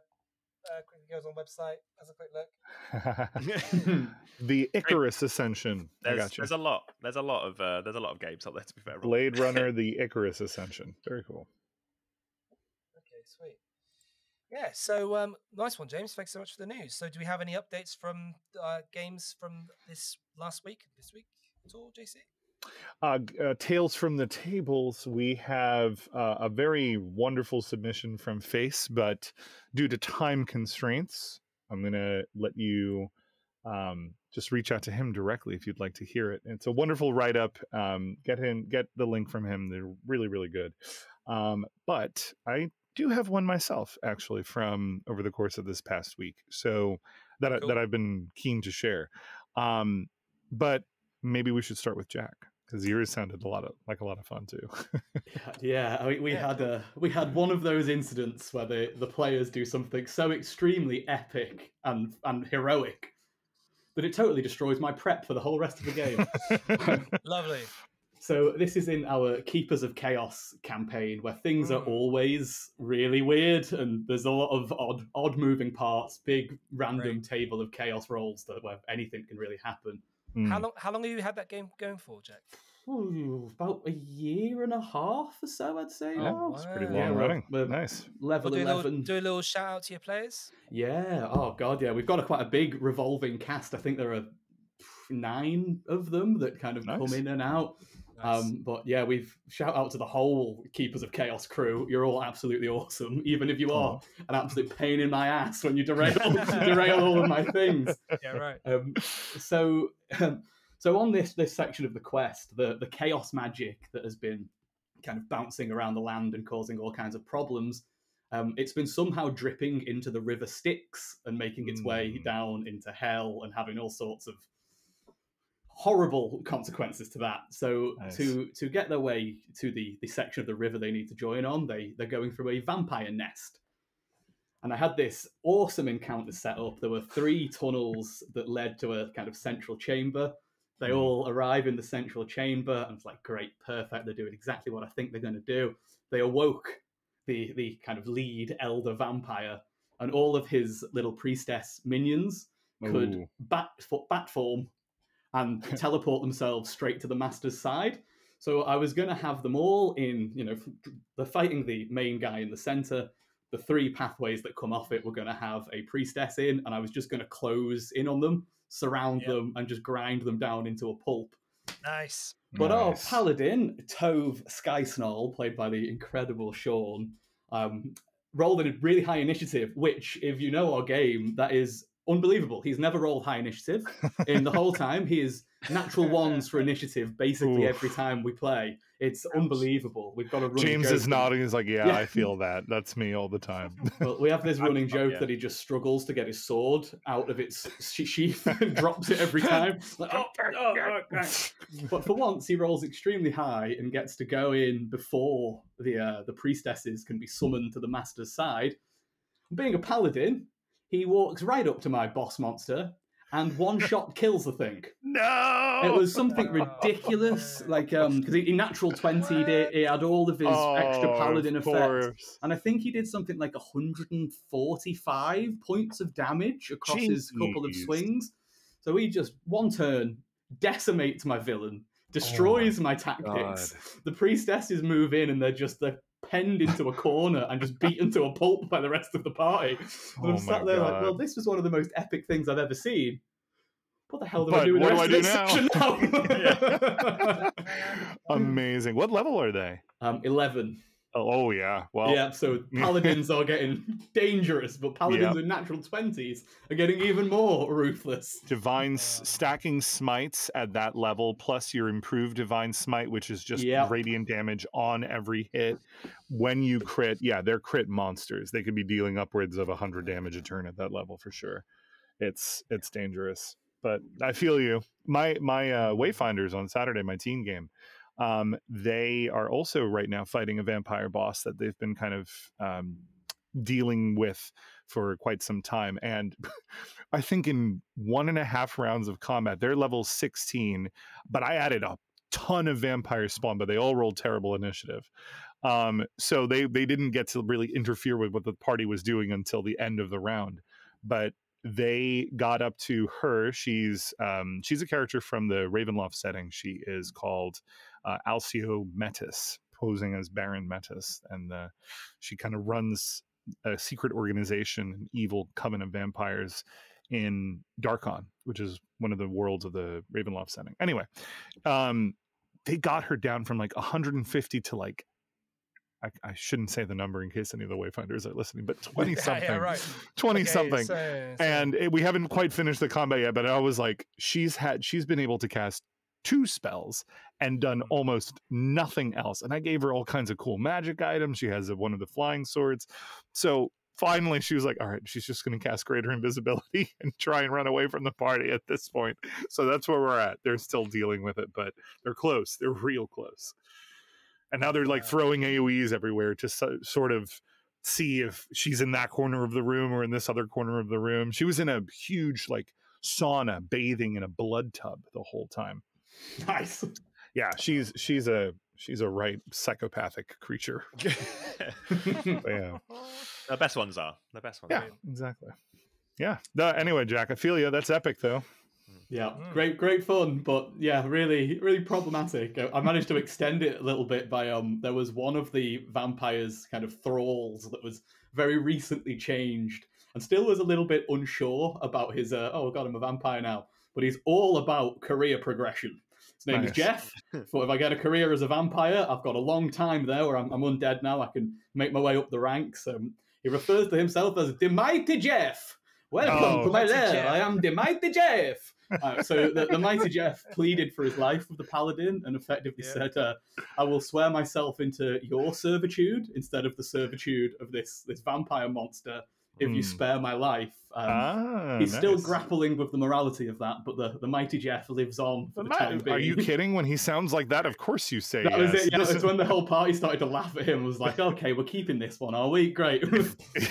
uh, quickly goes on website. Has a quick look. the Icarus Ascension. There's, got you. there's a lot. There's a lot of. Uh, there's a lot of games out there. To be fair, Rob. Blade Runner, the Icarus Ascension. Very cool. Okay, sweet. Yeah, so um, nice one, James. Thanks so much for the news. So, do we have any updates from uh, games from this last week, this week at all, JC? Uh, uh, Tales from the Tables, we have uh, a very wonderful submission from Face, but due to time constraints, I'm going to let you um, just reach out to him directly if you'd like to hear it. It's a wonderful write up. Um, get him, get the link from him. They're really, really good. Um, but I do have one myself, actually, from over the course of this past week. So that I Cool. that I've been keen to share. Um, but maybe we should start with Jack because yours sounded a lot of like a lot of fun too. Yeah, I mean, we Yeah. had a we had one of those incidents where the, the players do something so extremely epic and and heroic that it totally destroys my prep for the whole rest of the game. Lovely. so this is in our Keepers of Chaos campaign where things are Mm. always really weird and there's a lot of odd odd moving parts, big random Great. table of chaos rolls that where anything can really happen. Hmm. How long? How long have you had that game going for, Jack? Ooh, about a year and a half or so, I'd say. Yeah, now. it's pretty long Yeah, we're- running. we're- nice. Level We'll do, a little, eleven. do a little shout out to your players. Yeah. Oh God. Yeah. We've got a quite a big revolving cast. I think there are nine of them that kind of Nice. come in and out. Nice. Um, but yeah, we've shout out to the whole Keepers of Chaos crew. You're all absolutely awesome, even if you are an absolute pain in my ass when you derail derail all of my things. yeah, right. Um, so, um, so on this this section of the quest, the the chaos magic that has been kind of bouncing around the land and causing all kinds of problems, um, it's been somehow dripping into the river Styx and making its way Mm. down into hell and having all sorts of horrible consequences to that. So Nice. to to get their way to the the section of the river they need to join on, they they're going through a vampire nest. And I had this awesome encounter set up. There were three tunnels that led to a kind of central chamber. They Hmm. all arrive in the central chamber, and it's like, great, perfect. They're doing exactly what I think they're going to do. They awoke the the kind of lead elder vampire, and all of his little priestess minions could Ooh. bat, bat form and teleport themselves straight to the master's side. So I was going to have them all in, you know, f- they're fighting the main guy in the center. The three pathways that come off it were going to have a priestess in, and I was just going to close in on them, surround Yep. them, and just grind them down into a pulp. Nice. But our paladin, Tove Skysnarl, played by the incredible Sean, um, rolled in a really high initiative, which, if you know our game, that is unbelievable. He's never rolled high initiative in the whole time. He is natural ones for initiative basically Oof. every time we play. It's unbelievable. We've got a running James joke is nodding. He's like, yeah, Yeah. I feel that. That's me all the time. Well, we have this running oh, joke yeah. that he just struggles to get his sword out of its she- sheath and drops it every time. Like, "Oh, oh, oh, oh." but for once, he rolls extremely high and gets to go in before the uh, the priestesses can be summoned to the master's side. Being a paladin, he walks right up to my boss monster and one shot kills the thing. No, It was something ridiculous, like um, because in natural twenty, he, he had all of his extra Oh, paladin of effects, and I think he did something like 145 points of damage across his couple of swings. So he just one turn decimates my villain, destroys my tactics. The priestesses move in and they're just they're penned into a corner and just beaten to a pulp by the rest of the party. And Oh I'm sat there like, well, this was one of the most epic things I've ever seen. What the hell do I But do with the what rest do I of do section now? Amazing. What level are they? um, Eleven. Oh, oh yeah. Well, yeah, so paladins are getting dangerous, but paladins Yep. in natural twenties are getting even more ruthless. divine s- stacking smites at that level, plus your improved divine smite, which is just Yep. radiant damage on every hit. When you crit, yeah, they're crit monsters. They could be dealing upwards of hundred damage a turn at that level for sure. It's it's dangerous, but I feel you. My my uh, wayfinders on Saturday, my team game. Um, they are also right now fighting a vampire boss that they've been kind of um, dealing with for quite some time. And I think in one and a half rounds of combat, they're level 16, but I added a ton of vampire spawn, but they all rolled terrible initiative. Um, so they they didn't get to really interfere with what the party was doing until the end of the round. But they got up to her. She's um, she's a character from the Ravenloft setting. She is called uh, Alcio Metis, posing as Baron Metis, and uh, she kind of runs a secret organization, an evil coven of vampires in Darkon, which is one of the worlds of the Ravenloft setting. Anyway, um, they got her down from like 150 to like I, I shouldn't say the number in case any of the wayfinders are listening, but 20 something, yeah, right. 20 Okay, something. so- so- And it, we haven't quite finished the combat yet, but I was like, she's had, she's been able to cast two spells and done Mm. almost nothing else. And I gave her all kinds of cool magic items. She has one of the flying swords. So finally, she was like, all right, she's just going to cast greater invisibility and try and run away from the party at this point. So that's where we're at. They're still dealing with it, but they're close. They're real close. And now they're like throwing AoEs everywhere to so, sort of see if she's in that corner of the room or in this other corner of the room. She was in a huge like sauna bathing in a blood tub the whole time. Nice. Yeah, she's she's a she's a right psychopathic creature. Yeah. the best ones are. The best ones. Yeah, exactly. Yeah. No, anyway, Jack, I feel you. That's epic though. Yeah, Mm. great, great fun, but yeah, really, really problematic. I- I managed to extend it a little bit by um, there was one of the vampires kind of thralls that was very recently changed and still was a little bit unsure about his. Uh, oh God, I'm a vampire now, but he's all about career progression. His name Nice. is Jeff. So if I get a career as a vampire, I've got a long time there where I'm, I'm undead now. I can make my way up the ranks. Um, he refers to himself as the Mighty Jeff. Welcome Oh. to my lair. Jeff. I am the Mighty Jeff. Uh, so the, the mighty Jeff pleaded for his life with the paladin and effectively Yeah. said, uh, "I will swear myself into your servitude instead of the servitude of this this vampire monster if you Hmm. spare my life." Um, ah, he's still grappling with the morality of that, but the, the mighty Jeff lives on for But the time being. are you kidding? When he sounds like that, of course you say That was it. Yeah, This it's is- when the whole party started to laugh at him. Was like, okay, we're keeping this one, are we? Great.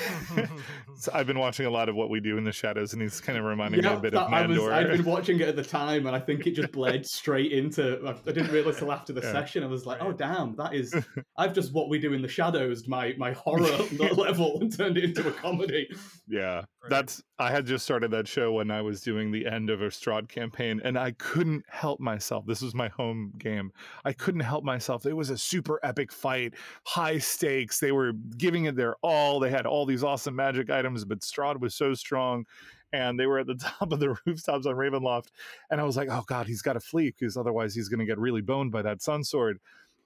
So I've been watching a lot of what we do in the shadows, and he's kind of reminding me a bit of I was. Nandor. I'd been watching it at the time, and I think it just bled straight into. I I didn't realize till after the Yeah. session. I was like, "Oh damn, that is." I've just what we do in the shadows, my my horror level, and turned it into a comedy. Yeah. That's. I had just started that show when I was doing the end of a Strahd campaign, and I couldn't help myself. This was my home game. I couldn't help myself. It was a super epic fight, high stakes. They were giving it their all. They had all these awesome magic items, but Strahd was so strong. And they were at the top of the rooftops on Ravenloft. And I was like, oh God, he's got to flee because otherwise he's going to get really boned by that sun sword.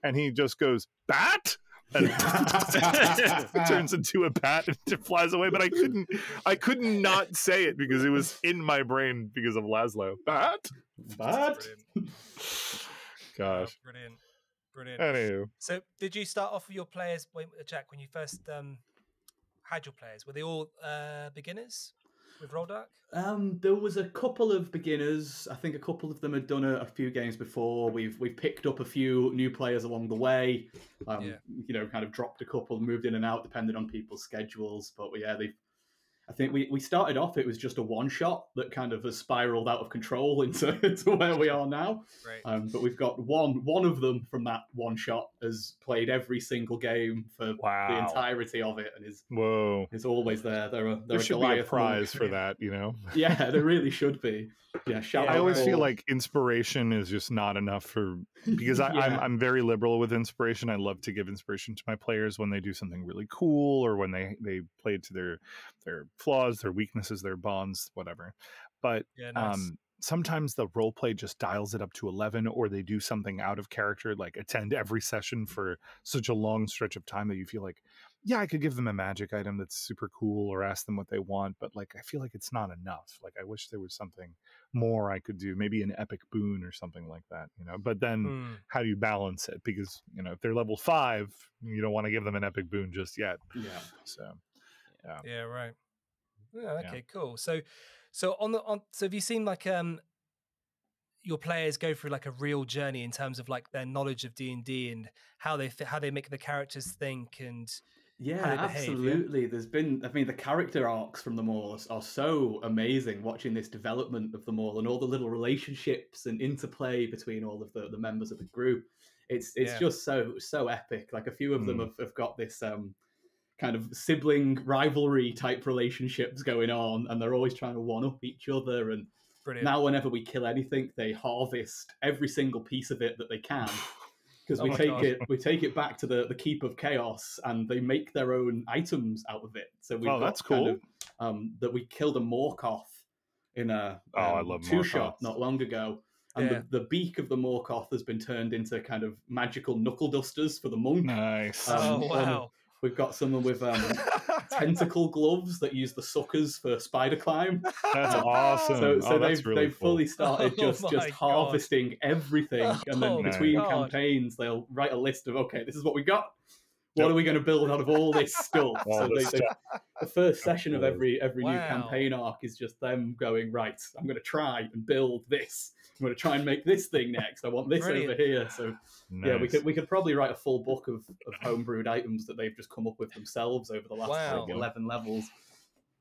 And he just goes, Bat? And turns into a bat and flies away. But I couldn't, I couldn't not say it because it was in my brain because of Laszlo. Bat. bat. Gosh. Brilliant. Brilliant. Anywho, So, did you start off with your players, when, Jack, when you first um, had your players? Were they all uh, beginners with Rolldark? Um, there was a couple of beginners. I think a couple of them had done a, a few games before. We've we've picked up a few new players along the way. Um, Yeah. You know, kind of dropped a couple, moved in and out depending on people's schedules. But yeah, they. I think we, we started off, it was just a one shot that kind of has spiraled out of control into, into where we are now. Right. Um, but we've got one one of them from that one shot has played every single game for Wow. the entirety of it and is Whoa. is always there. They're a, they're There a should be a Goliath prize for that, you know? Yeah, there really should be. Yeah, shout Yeah, I always feel like inspiration is just not enough for because I, I'm I'm very liberal with inspiration. I love to give inspiration to my players when they do something really cool or when they they play to their their flaws, their weaknesses, their bonds, whatever. But Yeah, nice. um sometimes the role play just dials it up to 11 or they do something out of character like attend every session for such a long stretch of time that you feel like yeah i could give them a magic item that's super cool or ask them what they want but like i feel like it's not enough like i wish there was something more i could do maybe an epic boon or something like that you know but then Hmm. how do you balance it because you know if they're level five you don't want to give them an epic boon just yet yeah. so Yeah, right. Yeah, Yeah. okay, cool. So, so on the on, so have you seen like um your players go through like a real journey in terms of like their knowledge of D and D and how they th- how they make the characters think and Yeah, how behave, yeah? absolutely. There's been, I mean, the character arcs from them all are, are so amazing. Watching this development of them all and all the little relationships and interplay between all of the, the members of the group. It's it's Yeah. just so so epic. Like a few of them Mm. have, have got this um kind of sibling rivalry type relationships going on, and they're always trying to one up each other. And brilliant. now, whenever we kill anything, they harvest every single piece of it that they can. Because Oh we take God. it, we take it back to the, the keep of chaos, and they make their own items out of it. So we've Oh, got that's kind cool. of, um, that we killed a Morkoth in a Oh, I um, love two shot not long ago, and Yeah. the, the beak of the Morkoth has been turned into kind of magical knuckle dusters for the monk. nice oh um, wow. We've got someone with um, tentacle gloves that use the suckers for spider climb. that's awesome So, so oh, they've, really they've cool. fully started Oh just my just God. harvesting everything, and then Oh between God. campaigns they'll write a list of okay, this is what we got. What are we going to build out of all this stuff? All so this they, they, the first session of cool. every every new campaign arc is just them going right. I'm going to try and build this. I'm going to try and make this thing next. I want this Brilliant. over here. So yeah, we could we could probably write a full book of, of homebrewed items that they've just come up with themselves over the last Wow. like, eleven levels.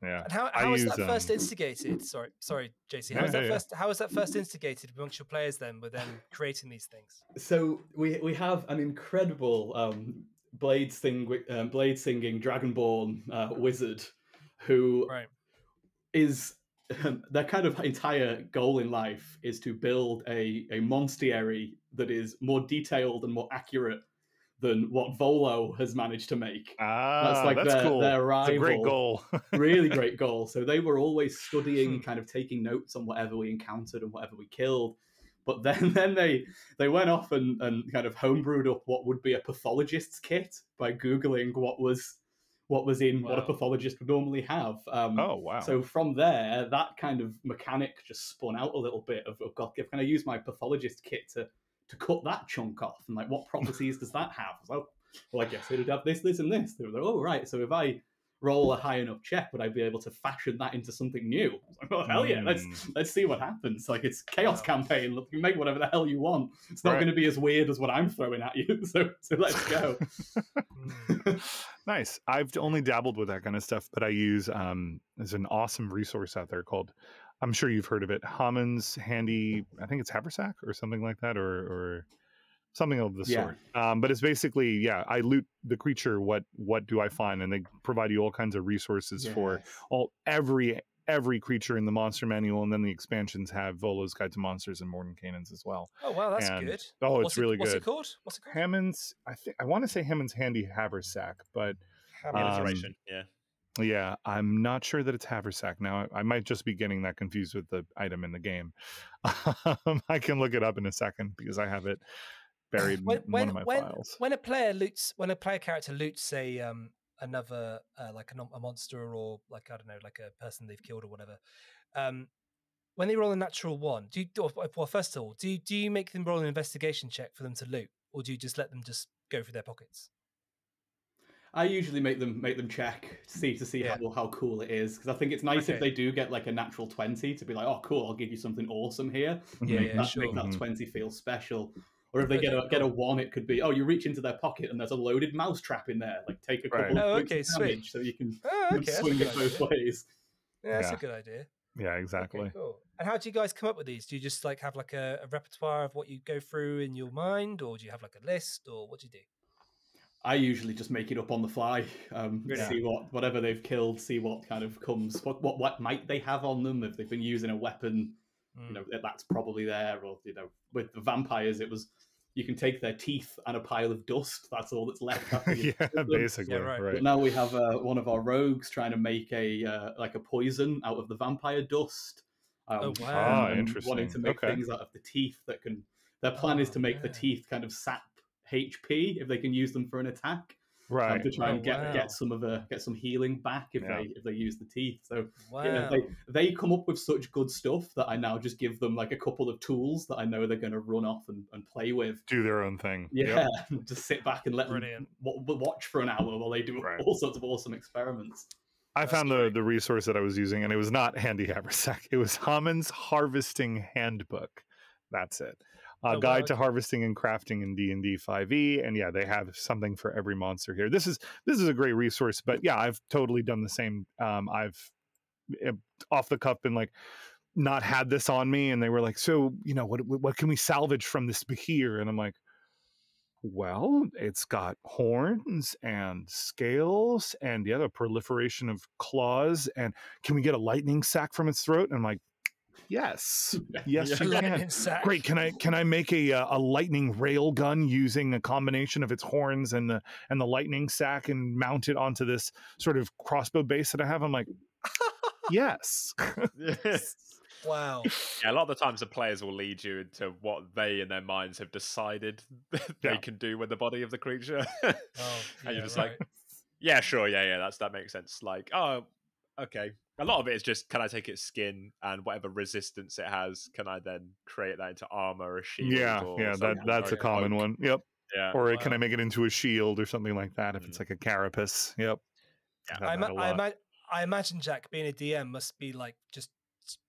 yeah And how I how was use, that first um, instigated? Sorry, sorry, JC. How Yeah, was that yeah, yeah. first? How was that first instigated amongst your players? Then, with them creating these things. So we we have an incredible um, blade sing um, blade singing dragonborn uh, wizard who Right. is their kind of entire goal in life is to build a a monstieri that is more detailed and more accurate than what Volo has managed to make. ah, like that's their- cool their It's a great goal really great goal. So they were always Hmm. studying, kind of taking notes on whatever we encountered and whatever we killed. But then, then they they went off and, and kind of homebrewed up what would be a pathologist's kit by googling what was what was in what a pathologist would normally have. Um, oh wow So from there, that kind of mechanic just spun out a little bit of, of God, can I use my pathologist kit to to cut that chunk off? And like, what properties does that have? So, well, I guess it would have this, this, and this. They were like, oh, right. So if I roll a high enough check, would I be able to fashion that into something new? Like, oh, hell yeah, let's Mm. let's see what happens. Like it's chaos campaign. Look, You make whatever the hell you want. It's not Right. going to be as weird as what I'm throwing at you. So so let's go. Hmm. Nice. I've only dabbled with that kind of stuff, but I use um there's an awesome resource out there called I'm sure you've heard of it. Hamund's handy I think it's Haversack or something like that or or something of the Yeah. sort. Um but it's basically yeah, I loot the creature what what do I find and they provide you all kinds of resources for all every every creature in the monster manual and then the expansions have Volo's Guide to Monsters and Mordenkainen's as well. Oh wow, that's And- good. Oh, it's What's it- really What's good. it called? What's it called? Hamund's I think I want to say Hamund's handy haversack, but Hammond. Um, yeah. Yeah, I'm not sure that it's haversack now. I, I might just be getting that confused with the item in the game. Um, I can look it up in a second because I have it buried when, in when, one of my when, files. when a player loots, when a player character loots, say, um, another uh, like a, a monster or like I don't know, like a person they've killed or whatever. Um, when they roll a natural one, do you? or- Well, first of all, do you, do you make them roll an investigation check for them to loot, or do you just let them just go through their pockets? I usually make them make them check to see to see Yeah. how how cool it is because I think it's nice if they do get like a natural twenty to be like, oh, cool, I'll give you something awesome here. Yeah, make yeah, that, sure. make that Mhm. twenty feel special. Or if they get a get a one, it could be oh, you reach into their pocket and there's a loaded mouse trap in there. Like take a couple Right. of Oh, okay, sweet. damage so you can, Oh, okay, can that's a swing it both idea. ways. Yeah, that's Yeah. a good idea. Yeah, Okay, exactly. cool. And how do you guys come up with these? Do you just like have like a, a repertoire of what you go through in your mind, or do you have like a list, or what do you do? I usually just make it up on the fly. Um, Really? See what whatever they've killed, see what kind of comes. What what what might they have on them if they've been using a weapon? Mm. You know that's probably there. Or you know, with the vampires, it was you can take their teeth and a pile of dust. That's all that's left. yeah, basically. Yeah, right. right. But now we have uh, one of our rogues trying to make a uh, like a poison out of the vampire dust. Um, Oh, wow. Ah, and interesting. Wanting to make Okay. things out of the teeth that can. Their plan is Oh, to make the teeth kind of sap HP if they can use them for an attack. Um, Right. to try Oh, and get wow. get some of the get some healing back if Yeah. they if they use the teeth. So Wow. yeah, they they come up with such good stuff that I now just give them like a couple of tools that I know they're going to run off and, and play with. Do their own thing. Yep. Yeah, just sit back and let Brilliant. them w- watch for an hour while they do Right. all sorts of awesome experiments. I That's found the, great. the resource that I was using, and it was not Handy Haversack. It was Hamund's Harvesting Handbook. That's it. A wow, guide to harvesting and crafting in D and D 5e, and yeah, they have something for every monster here. This is this is a great resource, but yeah, I've totally done the same. Um, I've eh, off the cuff been like not had this on me, and they were like, "So you know what what can we salvage from this here?" And I'm like, well, it's got horns and scales and yeah, the proliferation of claws. And can we get a lightning sack from its throat? And I'm like, yes, yes, you can. Great. Can I can I make a uh, a lightning rail gun using a combination of its horns and the and the lightning sack and mount it onto this sort of crossbow base that I have? I'm like, yes. Wow. Yeah, a lot of the times the players will lead you into what they in their minds have decided they Yeah. can do with the body of the creature. Oh, and yeah, you're just right. like, yeah, sure, yeah, yeah, that's that makes sense. Like, oh, okay. A lot of it is just can I take its skin and whatever resistance it has, can I then create that into armor or shield? yeah, or yeah, that that's or a common cloak? one. Yep. Yeah, Or can I make it into a shield or something like that if it's Mm. like a carapace? Yep. Yeah, I've I, had ima- that a I, lot. ima- I imagine Jack being a DM must be like just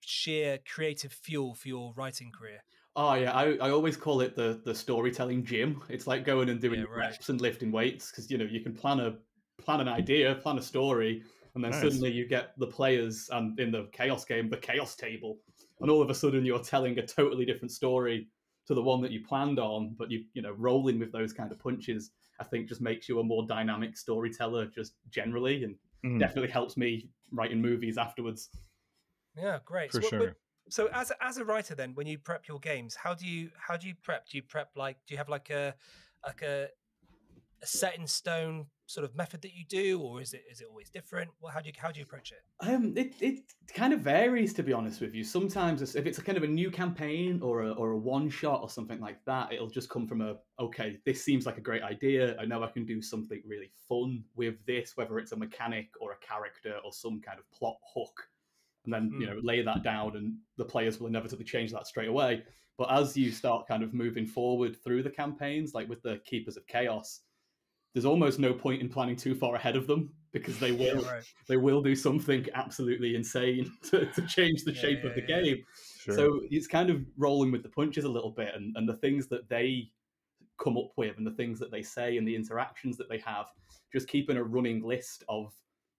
sheer creative fuel for your writing career. Oh yeah, I, I always call it the the storytelling gym. It's like going and doing Yeah, right. reps and lifting weights because you know you can plan a plan an idea, plan a story, and then Nice. suddenly you get the players and in the chaos game the chaos table, and all of a sudden you're telling a totally different story to the one that you planned on. But you you know rolling with those kind of punches, I think just makes you a more dynamic storyteller just generally, and Mhm. definitely helps me writing movies afterwards. Yeah, great. For so, sure. but- so as a, as a writer, then, when you prep your games, how do you how do you prep? Do you prep like do you have like a like a, a set in stone sort of method that you do, or is it is it always different? Well, how do you how do you approach it? Um, it, it kind of varies to be honest with you. Sometimes if it's a kind of a new campaign or a, or a one shot or something like that, it'll just come from a okay, this seems like a great idea. I know I can do something really fun with this, whether it's a mechanic or a character or some kind of plot hook, and then you Hmm. know lay that down, and the players will inevitably change that straight away. But as you start kind of moving forward through the campaigns, like with the Keepers of Chaos, there's almost no point in planning too far ahead of them because they Yeah, will right. they will do something absolutely insane to, to change the Yeah, shape yeah, of the yeah. game. Sure. So it's kind of rolling with the punches a little bit, and, and the things that they come up with, and the things that they say, and the interactions that they have, just keeping a running list of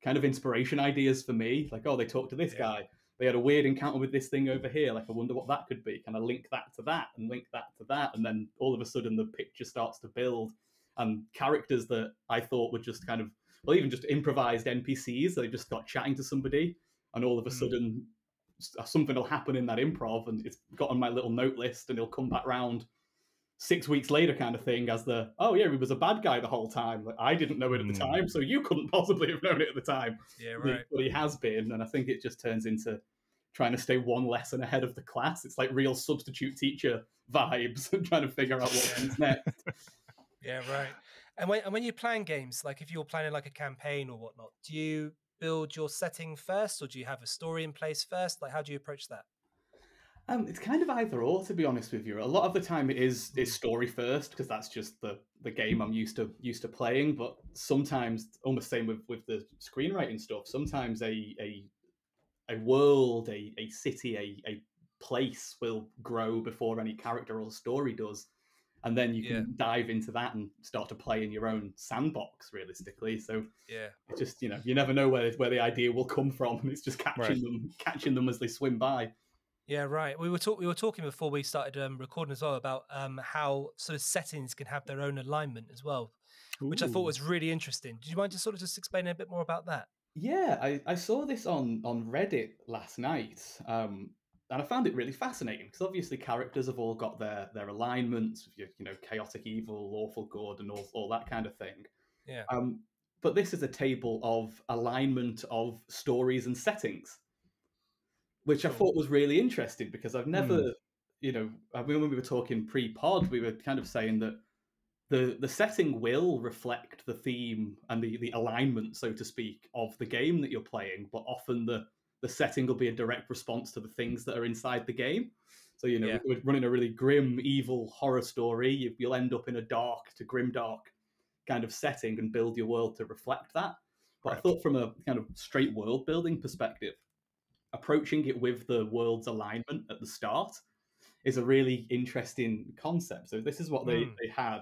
kind of inspiration ideas for me. Like, oh, they talked to this Yeah. guy. They had a weird encounter with this thing over here. Like, I wonder what that could be. Can I link that to that and link that to that? And then all of a sudden, the picture starts to build. And characters that I thought were just kind of, well, even just improvised NPCs. They just got chatting to somebody, and all of a Mm. sudden, something will happen in that improv, and it's got on my little note list, and it'll come back round six weeks later, kind of thing, as the oh yeah, he was a bad guy the whole time. Like, I didn't know it at the Mm. time, so you couldn't possibly have known it at the time Yeah, right. but he has been, and I think it just turns into trying to stay one lesson ahead of the class. It's like real substitute teacher vibes, and trying to figure out what comes next. Yeah, right. And when and when you plan games, like if you're planning like a campaign or whatnot, do you build your setting first, or do you have a story in place first? Like, how do you approach that? Um, it's kind of either or, to be honest with you. A lot of the time, it is is story first because that's just the the game I'm used to used to playing. But sometimes, almost same with with the screenwriting stuff. Sometimes a a a world, a a city, a a place will grow before any character or story does. And then you can yeah. dive into that and start to play in your own sandbox realistically so yeah it's just you know you never know where where the idea will come from it's just catching right. them catching them as they swim by yeah right we were talk- we were talking before we started um, recording as well about um, how sort of settings can have their own alignment as well Ooh. which i thought was really interesting do you mind just sort of just explaining a bit more about that yeah, I, I saw this on on Reddit last night. Um, and I found it really fascinating because obviously characters have all got their their alignments, you, you know, chaotic evil, lawful good, and all, all that kind of thing. Yeah. Um, but this is a table of alignment of stories and settings, which I thought was really interesting because I've never, mm. you know, I mean, when we were talking pre-pod, we were kind of saying that the the setting will reflect the theme and the the alignment, so to speak, of the game that you're playing, but often the the setting will be a direct response to the things that are inside the game. So you know, yeah. we're running a really grim, evil horror story. You, will end up in a dark to grim dark kind of setting and build your world to reflect that. But right. I thought from a kind of straight world building perspective, approaching it with the world's alignment at the start is a really interesting concept. So this is what they, mm. they had.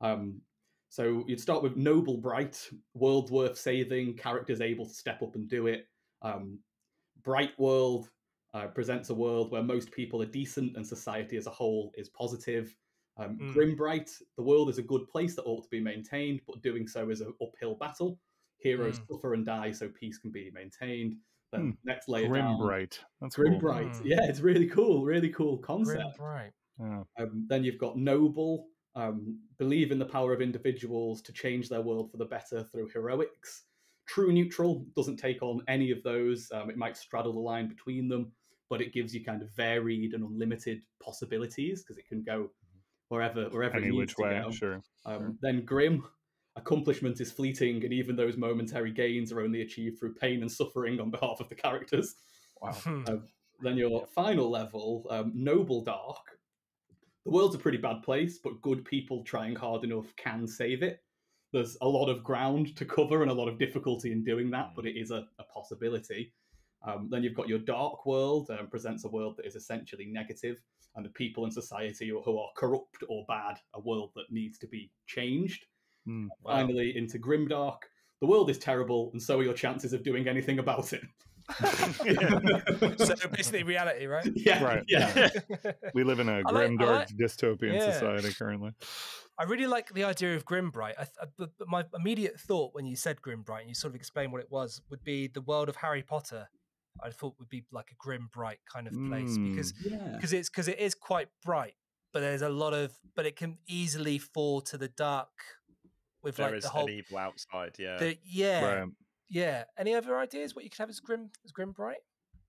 Um, so you'd start with noble, bright, world worth saving, characters able to step up and do it. Um, Bright World uh, presents a world where most people are decent and society as a whole is positive. Um, mm. Grim Bright, the world is a good place that ought to be maintained, but doing so is an uphill battle. Heroes mm. suffer and die so peace can be maintained. Then mm. next layer Grim down, Bright. That's Grim cool. Bright. Hmm. Yeah, it's really cool. Really cool concept. Yeah. Um, then you've got Noble. Um, believe in the power of individuals to change their world for the better through heroics. True neutral doesn't take on any of those. Um, it might straddle the line between them, but it gives you kind of varied and unlimited possibilities because it can go wherever wherever any it which way. Go. Sure. Um, sure. Then grim accomplishment is fleeting, and even those momentary gains are only achieved through pain and suffering on behalf of the characters. Wow. Um, then your final level, um, noble dark. The world's a pretty bad place, but good people trying hard enough can save it there's a lot of ground to cover and a lot of difficulty in doing that, but it is a, a possibility. Um, then you've got your dark world, um, presents a world that is essentially negative, and the people in society who are corrupt or bad, a world that needs to be changed. Mm, wow. Finally, into grimdark, the world is terrible, and so are your chances of doing anything about it. so basically, reality, right? Yeah, right. Yeah, we live in a grimdark like, like, dystopian yeah. society currently. I really like the idea of Grimbright. I, I, but, but my immediate thought when you said Grimbright and you sort of explained what it was would be the world of Harry Potter. I thought would be like a grim bright kind of place mm, because because yeah. it's because it is quite bright, but there's a lot of but it can easily fall to the dark with there like the whole evil outside. Yeah, the, yeah, right. yeah. Any other ideas? What you could have as grim as grim bright?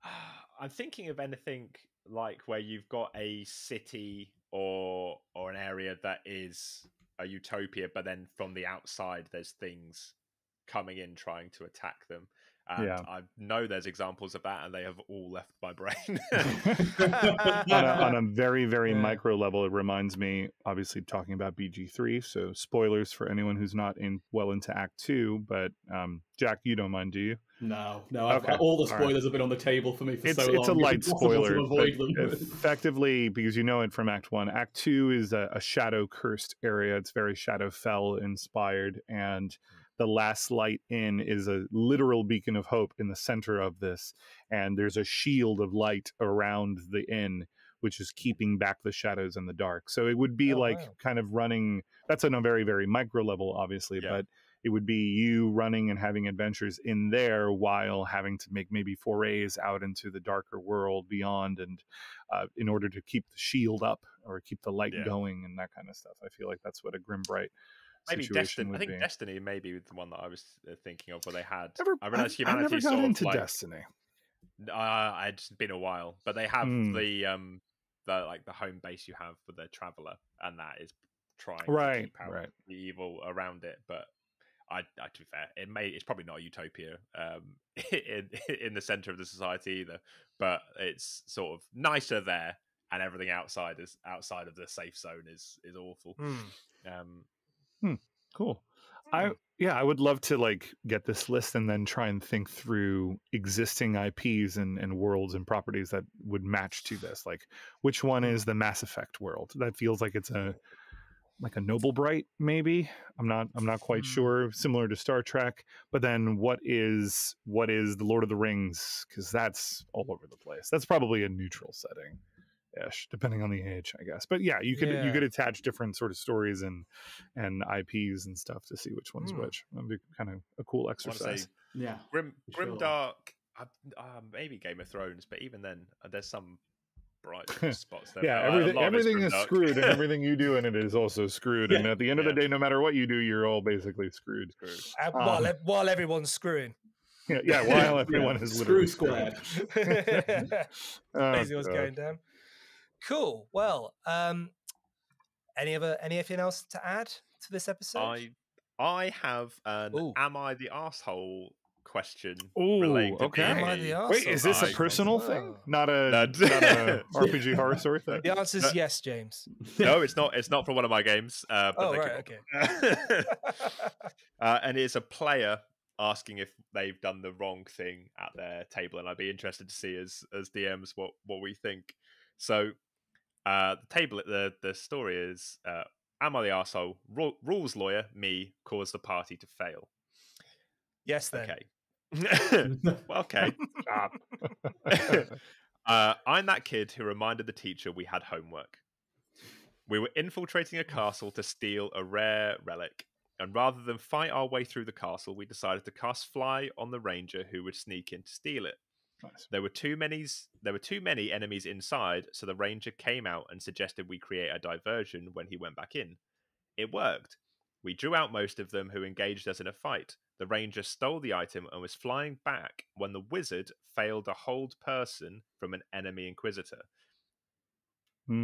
I'm thinking of anything like where you've got a city or or an area that is a utopia, but then from the outside there's things coming in trying to attack them. And yeah. I know there's examples of that, and they have all left my brain. on, a, on, a, very, very yeah. micro level, it reminds me, obviously, talking about BG3. So, spoilers for anyone who's not in well into Act Two. But um, Jack, you don't mind, do you? No, no. Okay. all the spoilers right. have been on the table for me for it's, so long. It's a light spoiler. But effectively, because you know it from Act One. Act Two is a, a shadow cursed area. It's very Shadowfell inspired, and the Last Light Inn is a literal beacon of hope in the center of this and there's a shield of light around the inn which is keeping back the shadows and the dark so it would be oh, like wow. kind of running that's on a very very micro level obviously yeah. but it would be you running and having adventures in there while having to make maybe forays out into the darker world beyond and uh, in order to keep the shield up or keep the light yeah. going and that kind of stuff i feel like that's what a grim bright maybe Destiny. I think be. Destiny maybe the one that I was uh, thinking of, where they had. Never, I realized humanity. I never got into like, Destiny. Uh, it's been a while, but they have mm. the um the like the home base you have for the traveler, and that is trying right, to keep out right. the evil around it. But I, I, to be fair, it may it's probably not a utopia um, in in the center of the society either, but it's sort of nicer there, and everything outside is outside of the safe zone is is awful. Mm. Um, Hmm, cool. I hmm. yeah, I would love to like get this list and then try and think through existing IPs and, and worlds and properties that would match to this. Like which one is the Mass Effect world? That feels like it's a like a noble bright maybe i'm not i'm not quite Hmm. sure similar to star trek but then what is what is the lord of the rings because that's all over the place that's probably a neutral setting ish depending on the age i guess but yeah you could you could attach different sort of stories and and ips and stuff to see which one's Hmm. which that'd be kind of a cool I want to exercise say Yeah. Grim For sure. Grimdark, uh, uh, maybe Game of Thrones, but even then, uh, there's some bright spots. There. yeah Uh, everything lot of it's everything is Grimdark. screwed and everything you do in it is also screwed and at the end of the day no matter what you do you're all basically screwed Screwed. Uh, while, Um, while everyone's screwing. yeah, yeah while everyone is Screw literally squared. Oh, Basically, what's God. going down. Cool. Well, um, any other anything else to add to this episode? I I have an Ooh. "Am I the asshole?" question Ooh, relating to okay. Am I the arsehole? Wait, is this a personal thing? Not a, not a RPG horror story thing? The answer is Uh, yes, James. no, it's not. It's not from one of my games. Uh, but Oh, right, could- uh, and it's a player asking if they've done the wrong thing at their table, and I'd be interested to see as as DMs what what we think. So, uh, the table, the the story is: uh, Am I the asshole? Ru- rules lawyer, me, caused the party to fail. yes, then. Okay. well, okay. Uh, I'm that kid who reminded the teacher we had homework. We were infiltrating a castle to steal a rare relic, and rather than fight our way through the castle, we decided to cast fly on the ranger who would sneak in to steal it. Nice. There were too many. There were too many enemies inside, so the ranger came out and suggested we create a diversion when he went back in. It worked. We drew out most of them who engaged us in a fight. The ranger stole the item and was flying back when the wizard failed a hold person from an enemy inquisitor.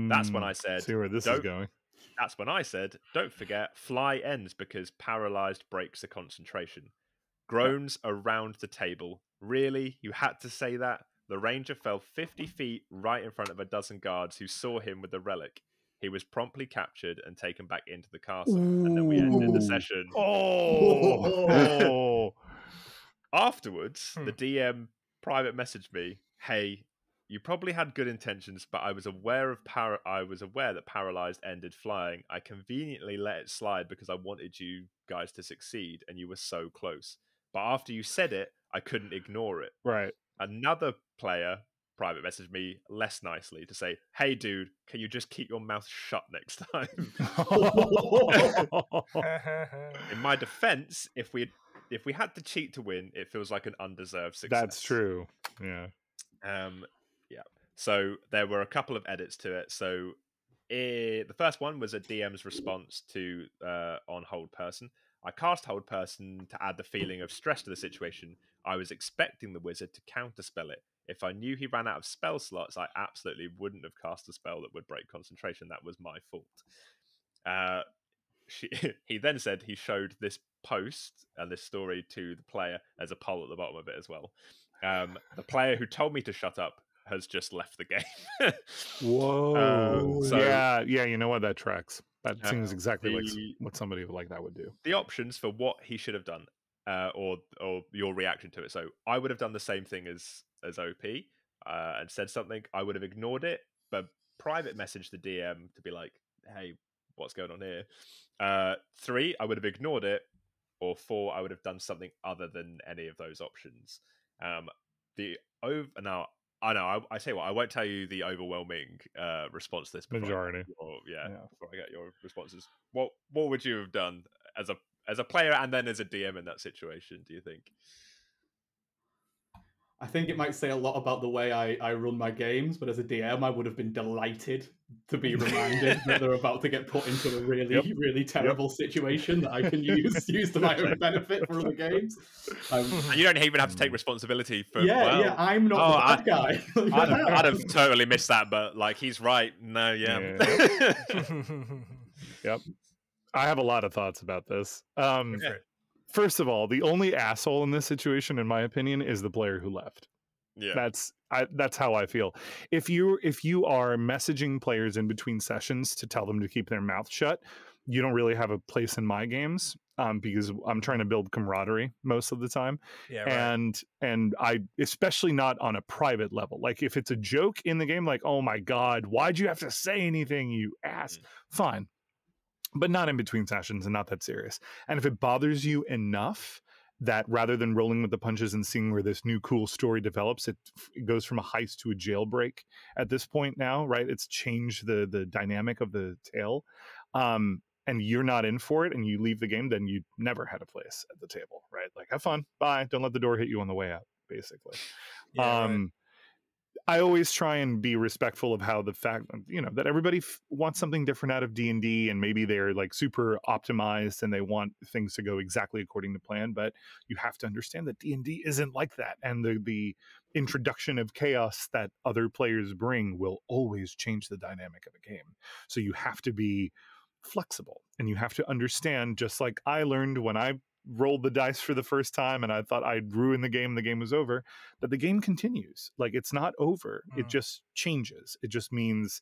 That's when Hmm, I said, See where this is going. That's when I said, don't forget, fly ends because paralyzed breaks the concentration. Groans around the table. Really? You had to say that? The ranger fell 50 feet right in front of a dozen guards who saw him with the relic. He was promptly captured and taken back into the castle, and then we ended the session. Oh, oh. Afterwards, Hmm. the DM private messaged me, "Hey, you probably had good intentions, but I was aware of para- I was aware that paralyzed ended flying. I conveniently let it slide because I wanted you guys to succeed, and you were so close. But after you said it, I couldn't ignore it. right. Another player private messaged me less nicely to say, "Hey, dude, can you just keep your mouth shut next time?" In my defense, if we if we had to cheat to win, it feels like an undeserved success. That's true. Yeah. Um, yeah. So there were a couple of edits to it. So eh, the first one was a DM's response to uh, on hold person. I cast hold person to add the feeling of stress to the situation. I was expecting the wizard to counterspell it. If I knew he ran out of spell slots, I absolutely wouldn't have cast a spell that would break concentration. That was my fault. Uh, she, he then said he showed this post and this story to the player as a poll at the bottom of it as well. Um, the player who told me to shut up has just left the game. Whoa. so- yeah, yeah. You know what? That tracks. That Uh, seems exactly like what somebody like that would do. the options for what he should have done, uh, or or your reaction to it. So I would have done the same thing as as OP uh, and said something. I would have ignored it, but private messaged the DM to be like, "Hey, what's going on here?" Uh, three, I would have ignored it, or four, I would have done something other than any of those options. Um, the over now. I know. I, I say what I won't tell you the overwhelming uh, response to this. Majority. your- yeah, Yeah. before I get your responses. What what would you have done as a as a player and then as a DM in that situation? Do you think? I think it might say a lot about the way I, I run my games, but as a DM, I would have been delighted to be reminded that they're about to get put into a really, Yep. really terrible situation that I can use use to my own benefit for other games. Um, And you don't even have to take responsibility for. yeah, well, yeah, I'm not Oh, the I, guy. I'd, have, I'd have totally missed that, but like he's right. No, yeah. Yep. I have a lot of thoughts about this. Um, Go for it. First of all, the only asshole in this situation, in my opinion, is the player who left. yeah. That's I, that's how I feel. If you if you are messaging players in between sessions to tell them to keep their mouth shut, you don't really have a place in my games um, because I'm trying to build camaraderie most of the time, yeah, right. and and I especially not on a private level. Like if it's a joke in the game, like oh my god, why'd you have to say anything, you ass? Mm. Fine. But not in between sessions and not that serious. And if it bothers you enough that rather than rolling with the punches and seeing where this new cool story develops, it, it goes from a heist to a jailbreak at this point now, right? It's changed the the dynamic of the tale. Um, and you're not in for it and you leave the game, then you never had a place at the table, right? Like have fun, bye. Don't let the door hit you on the way out, basically. Yeah, um right. I always try and be respectful of how the fact, you know, that everybody f- wants something different out of D and D, and maybe they're like super optimized and they want things to go exactly according to plan. But you have to understand that D and D isn't like that, and the the introduction of chaos that other players bring will always change the dynamic of a game. So you have to be flexible, and you have to understand, just like I learned when I rolled the dice for the first time and I thought I'd ruin the game, the game was over, But the game continues. Like it's not over. It Mm. just changes. It just means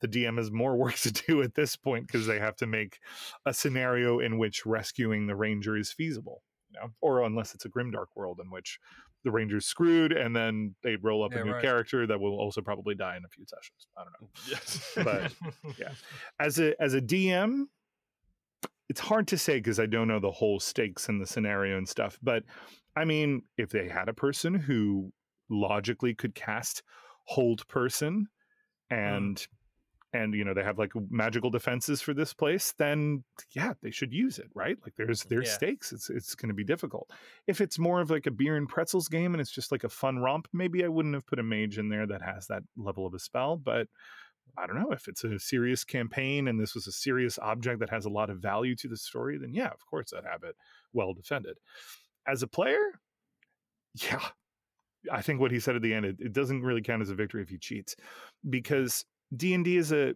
the DM has more work to do at this point because they have to make a scenario in which rescuing the ranger is feasible. You know? Or unless it's a grimdark world in which the ranger's screwed and then they roll up Yeah, a new right. character that will also probably die in a few sessions. I don't know Yes. but yeah as a as a dm it's hard to say because i don't know the whole stakes and the scenario and stuff but i mean if they had a person who logically could cast hold person mm. and and you know they have like magical defenses for this place then yeah they should use it right? Like there's there's Yeah. stakes. It's it's going to be difficult. If it's more of like a beer and pretzels game and it's just like a fun romp maybe i wouldn't have put a mage in there that has that level of a spell but I don't know if it's a serious campaign and this was a serious object that has a lot of value to the story, then yeah, of course I'd have it well defended. As a player, yeah, I think what he said at the end, it, it doesn't really count as a victory if he cheats because D and D is a,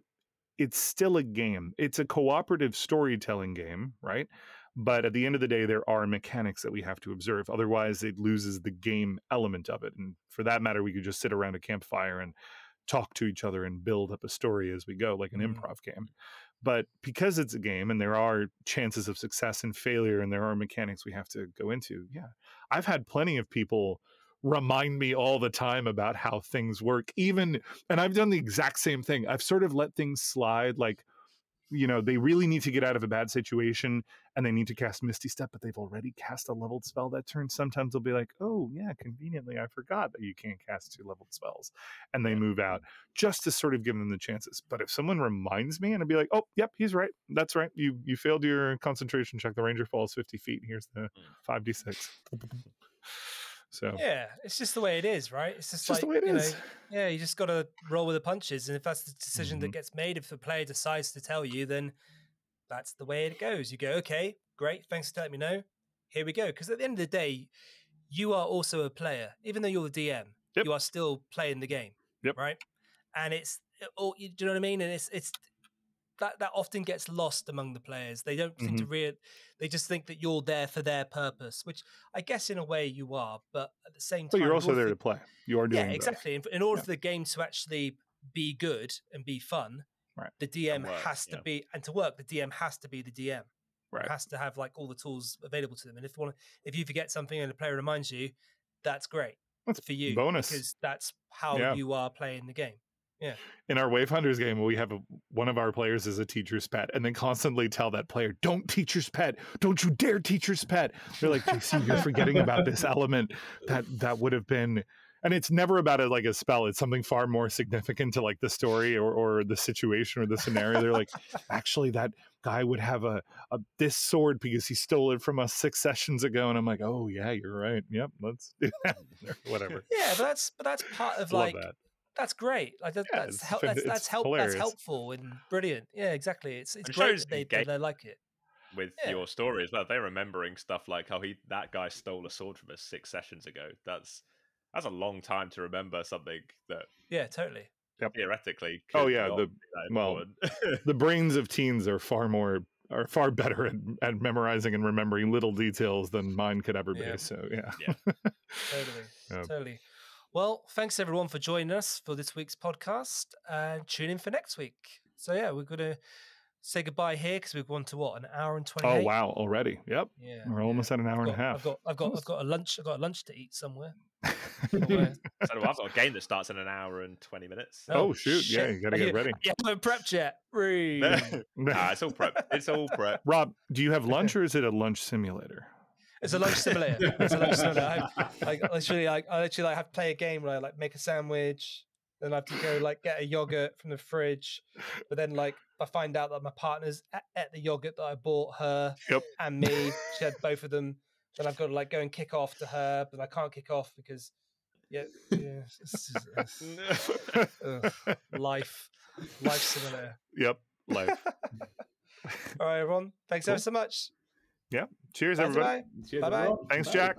it's still a game. It's a cooperative storytelling game, right? But at the end of the day, there are mechanics that we have to observe. Otherwise, it loses the game element of it. And for that matter, we could just sit around a campfire and talk to each other and build up a story as we go, like an Mhm. improv game. But because it's a game and there are chances of success and failure and there are mechanics we have to go into, yeah. I've had plenty of people remind me all the time about how things work, even, and I've done the exact same thing. I've sort of let things slide, like, you know, they really need to get out of a bad situation and they need to cast Misty Step, but they've already cast a leveled spell that turn. Sometimes they'll be like, oh, yeah, conveniently, I forgot that you can't cast two leveled spells. And they move out just to sort of give them the chances. But if someone reminds me and I'd be like, oh, yep, he's right. That's right. You you failed your concentration check. The ranger falls 50 feet. Here's the hmm. 5d6. So Yeah, it's just the way it is, right? It's just, just like the way it you is. know, yeah, you just got to roll with the punches, and if that's the decision Mhm. that gets made, if the player decides to tell you, then that's the way it goes. You go, okay, great, thanks for letting me know. Here we go. Because at the end of the day, you are also a player, even though you're the DM. Yep. You are still playing the game. Yep. Right. And it's, you, do you know what I mean? And it's it's that that often gets lost among the players. They don't seem to Mm-hmm. real. They just think that you're there for their purpose, which I guess in a way you are, but at the same But time, you're also there to play. You are doing yeah, exactly. In, in order Yeah. for the game to actually be good and be fun, Right. the DM work, has to yeah. be, and to work, the DM has to be the DM. Right. It Has to have like all the tools available to them. And if one, if you forget something and the player reminds you, that's great That's for you bonus. because that's how Yeah. you are playing the game. In our Wave Hunters game, we have a, one of our players is a teacher's pet, and then constantly tell that player, "Don't teacher's pet! Don't you dare teacher's pet!" They're like, "JC, you're forgetting about this element that that would have been." And it's never about it like a spell. It's something far more significant to like the story or, or the situation or the scenario. They're like, actually, that guy would have a, a this sword because he stole it from us six sessions ago. And I'm like, oh yeah, you're right. Yep, let's do that. Whatever. Yeah, but that's but that's part of Love like that. That's great. Like that, Yeah, that's help, that's that's help, that's helpful and brilliant. Yeah, exactly. It's it's great that they, that they like it. with Yeah. your story as well. They're remembering stuff like how he that guy stole a sword from us six sessions ago. That's that's a long time to remember something that Yeah, totally. theoretically. Oh, yeah, the- well, the brains of teens are far more are far better at, at memorizing and remembering little details than mine could ever Yeah. be. So yeah. Totally. Yeah. Totally. Well, thanks everyone for joining us for this week's podcast and tune in for next week. So yeah, we're gonna say goodbye here because we've gone to what an hour and twenty. oh wow, already. Yep. Yeah. We're almost at an hour I've and a half. I've got, I've got, I've got a lunch. I've got a lunch to eat somewhere. so I've got a game that starts in an hour and twenty minutes. Oh, oh, shoot! Yeah, you gotta get ready. Yeah, no prep yet. Read. nah, it's all prep. It's all prep. Rob, do you have lunch or is it a lunch simulator? It's a lunch simulator. It's a lunch simulator. I, like literally, like I literally like have to play a game where I like make a sandwich, then I have to go like get a yogurt from the fridge, but then like I find out that my partner's at, at the yogurt that I bought her Yep. and me. She had both of them. Then I've got to like go and kick off to her, but I can't kick off because yeah, yeah this is, uh, ugh, life, life simulator. Yep. Life. All right, everyone. Thanks Cool. ever so much. Cheers, Bye everybody. bye. Cheers, Bye-bye. everyone. Thanks, Bye. Jack.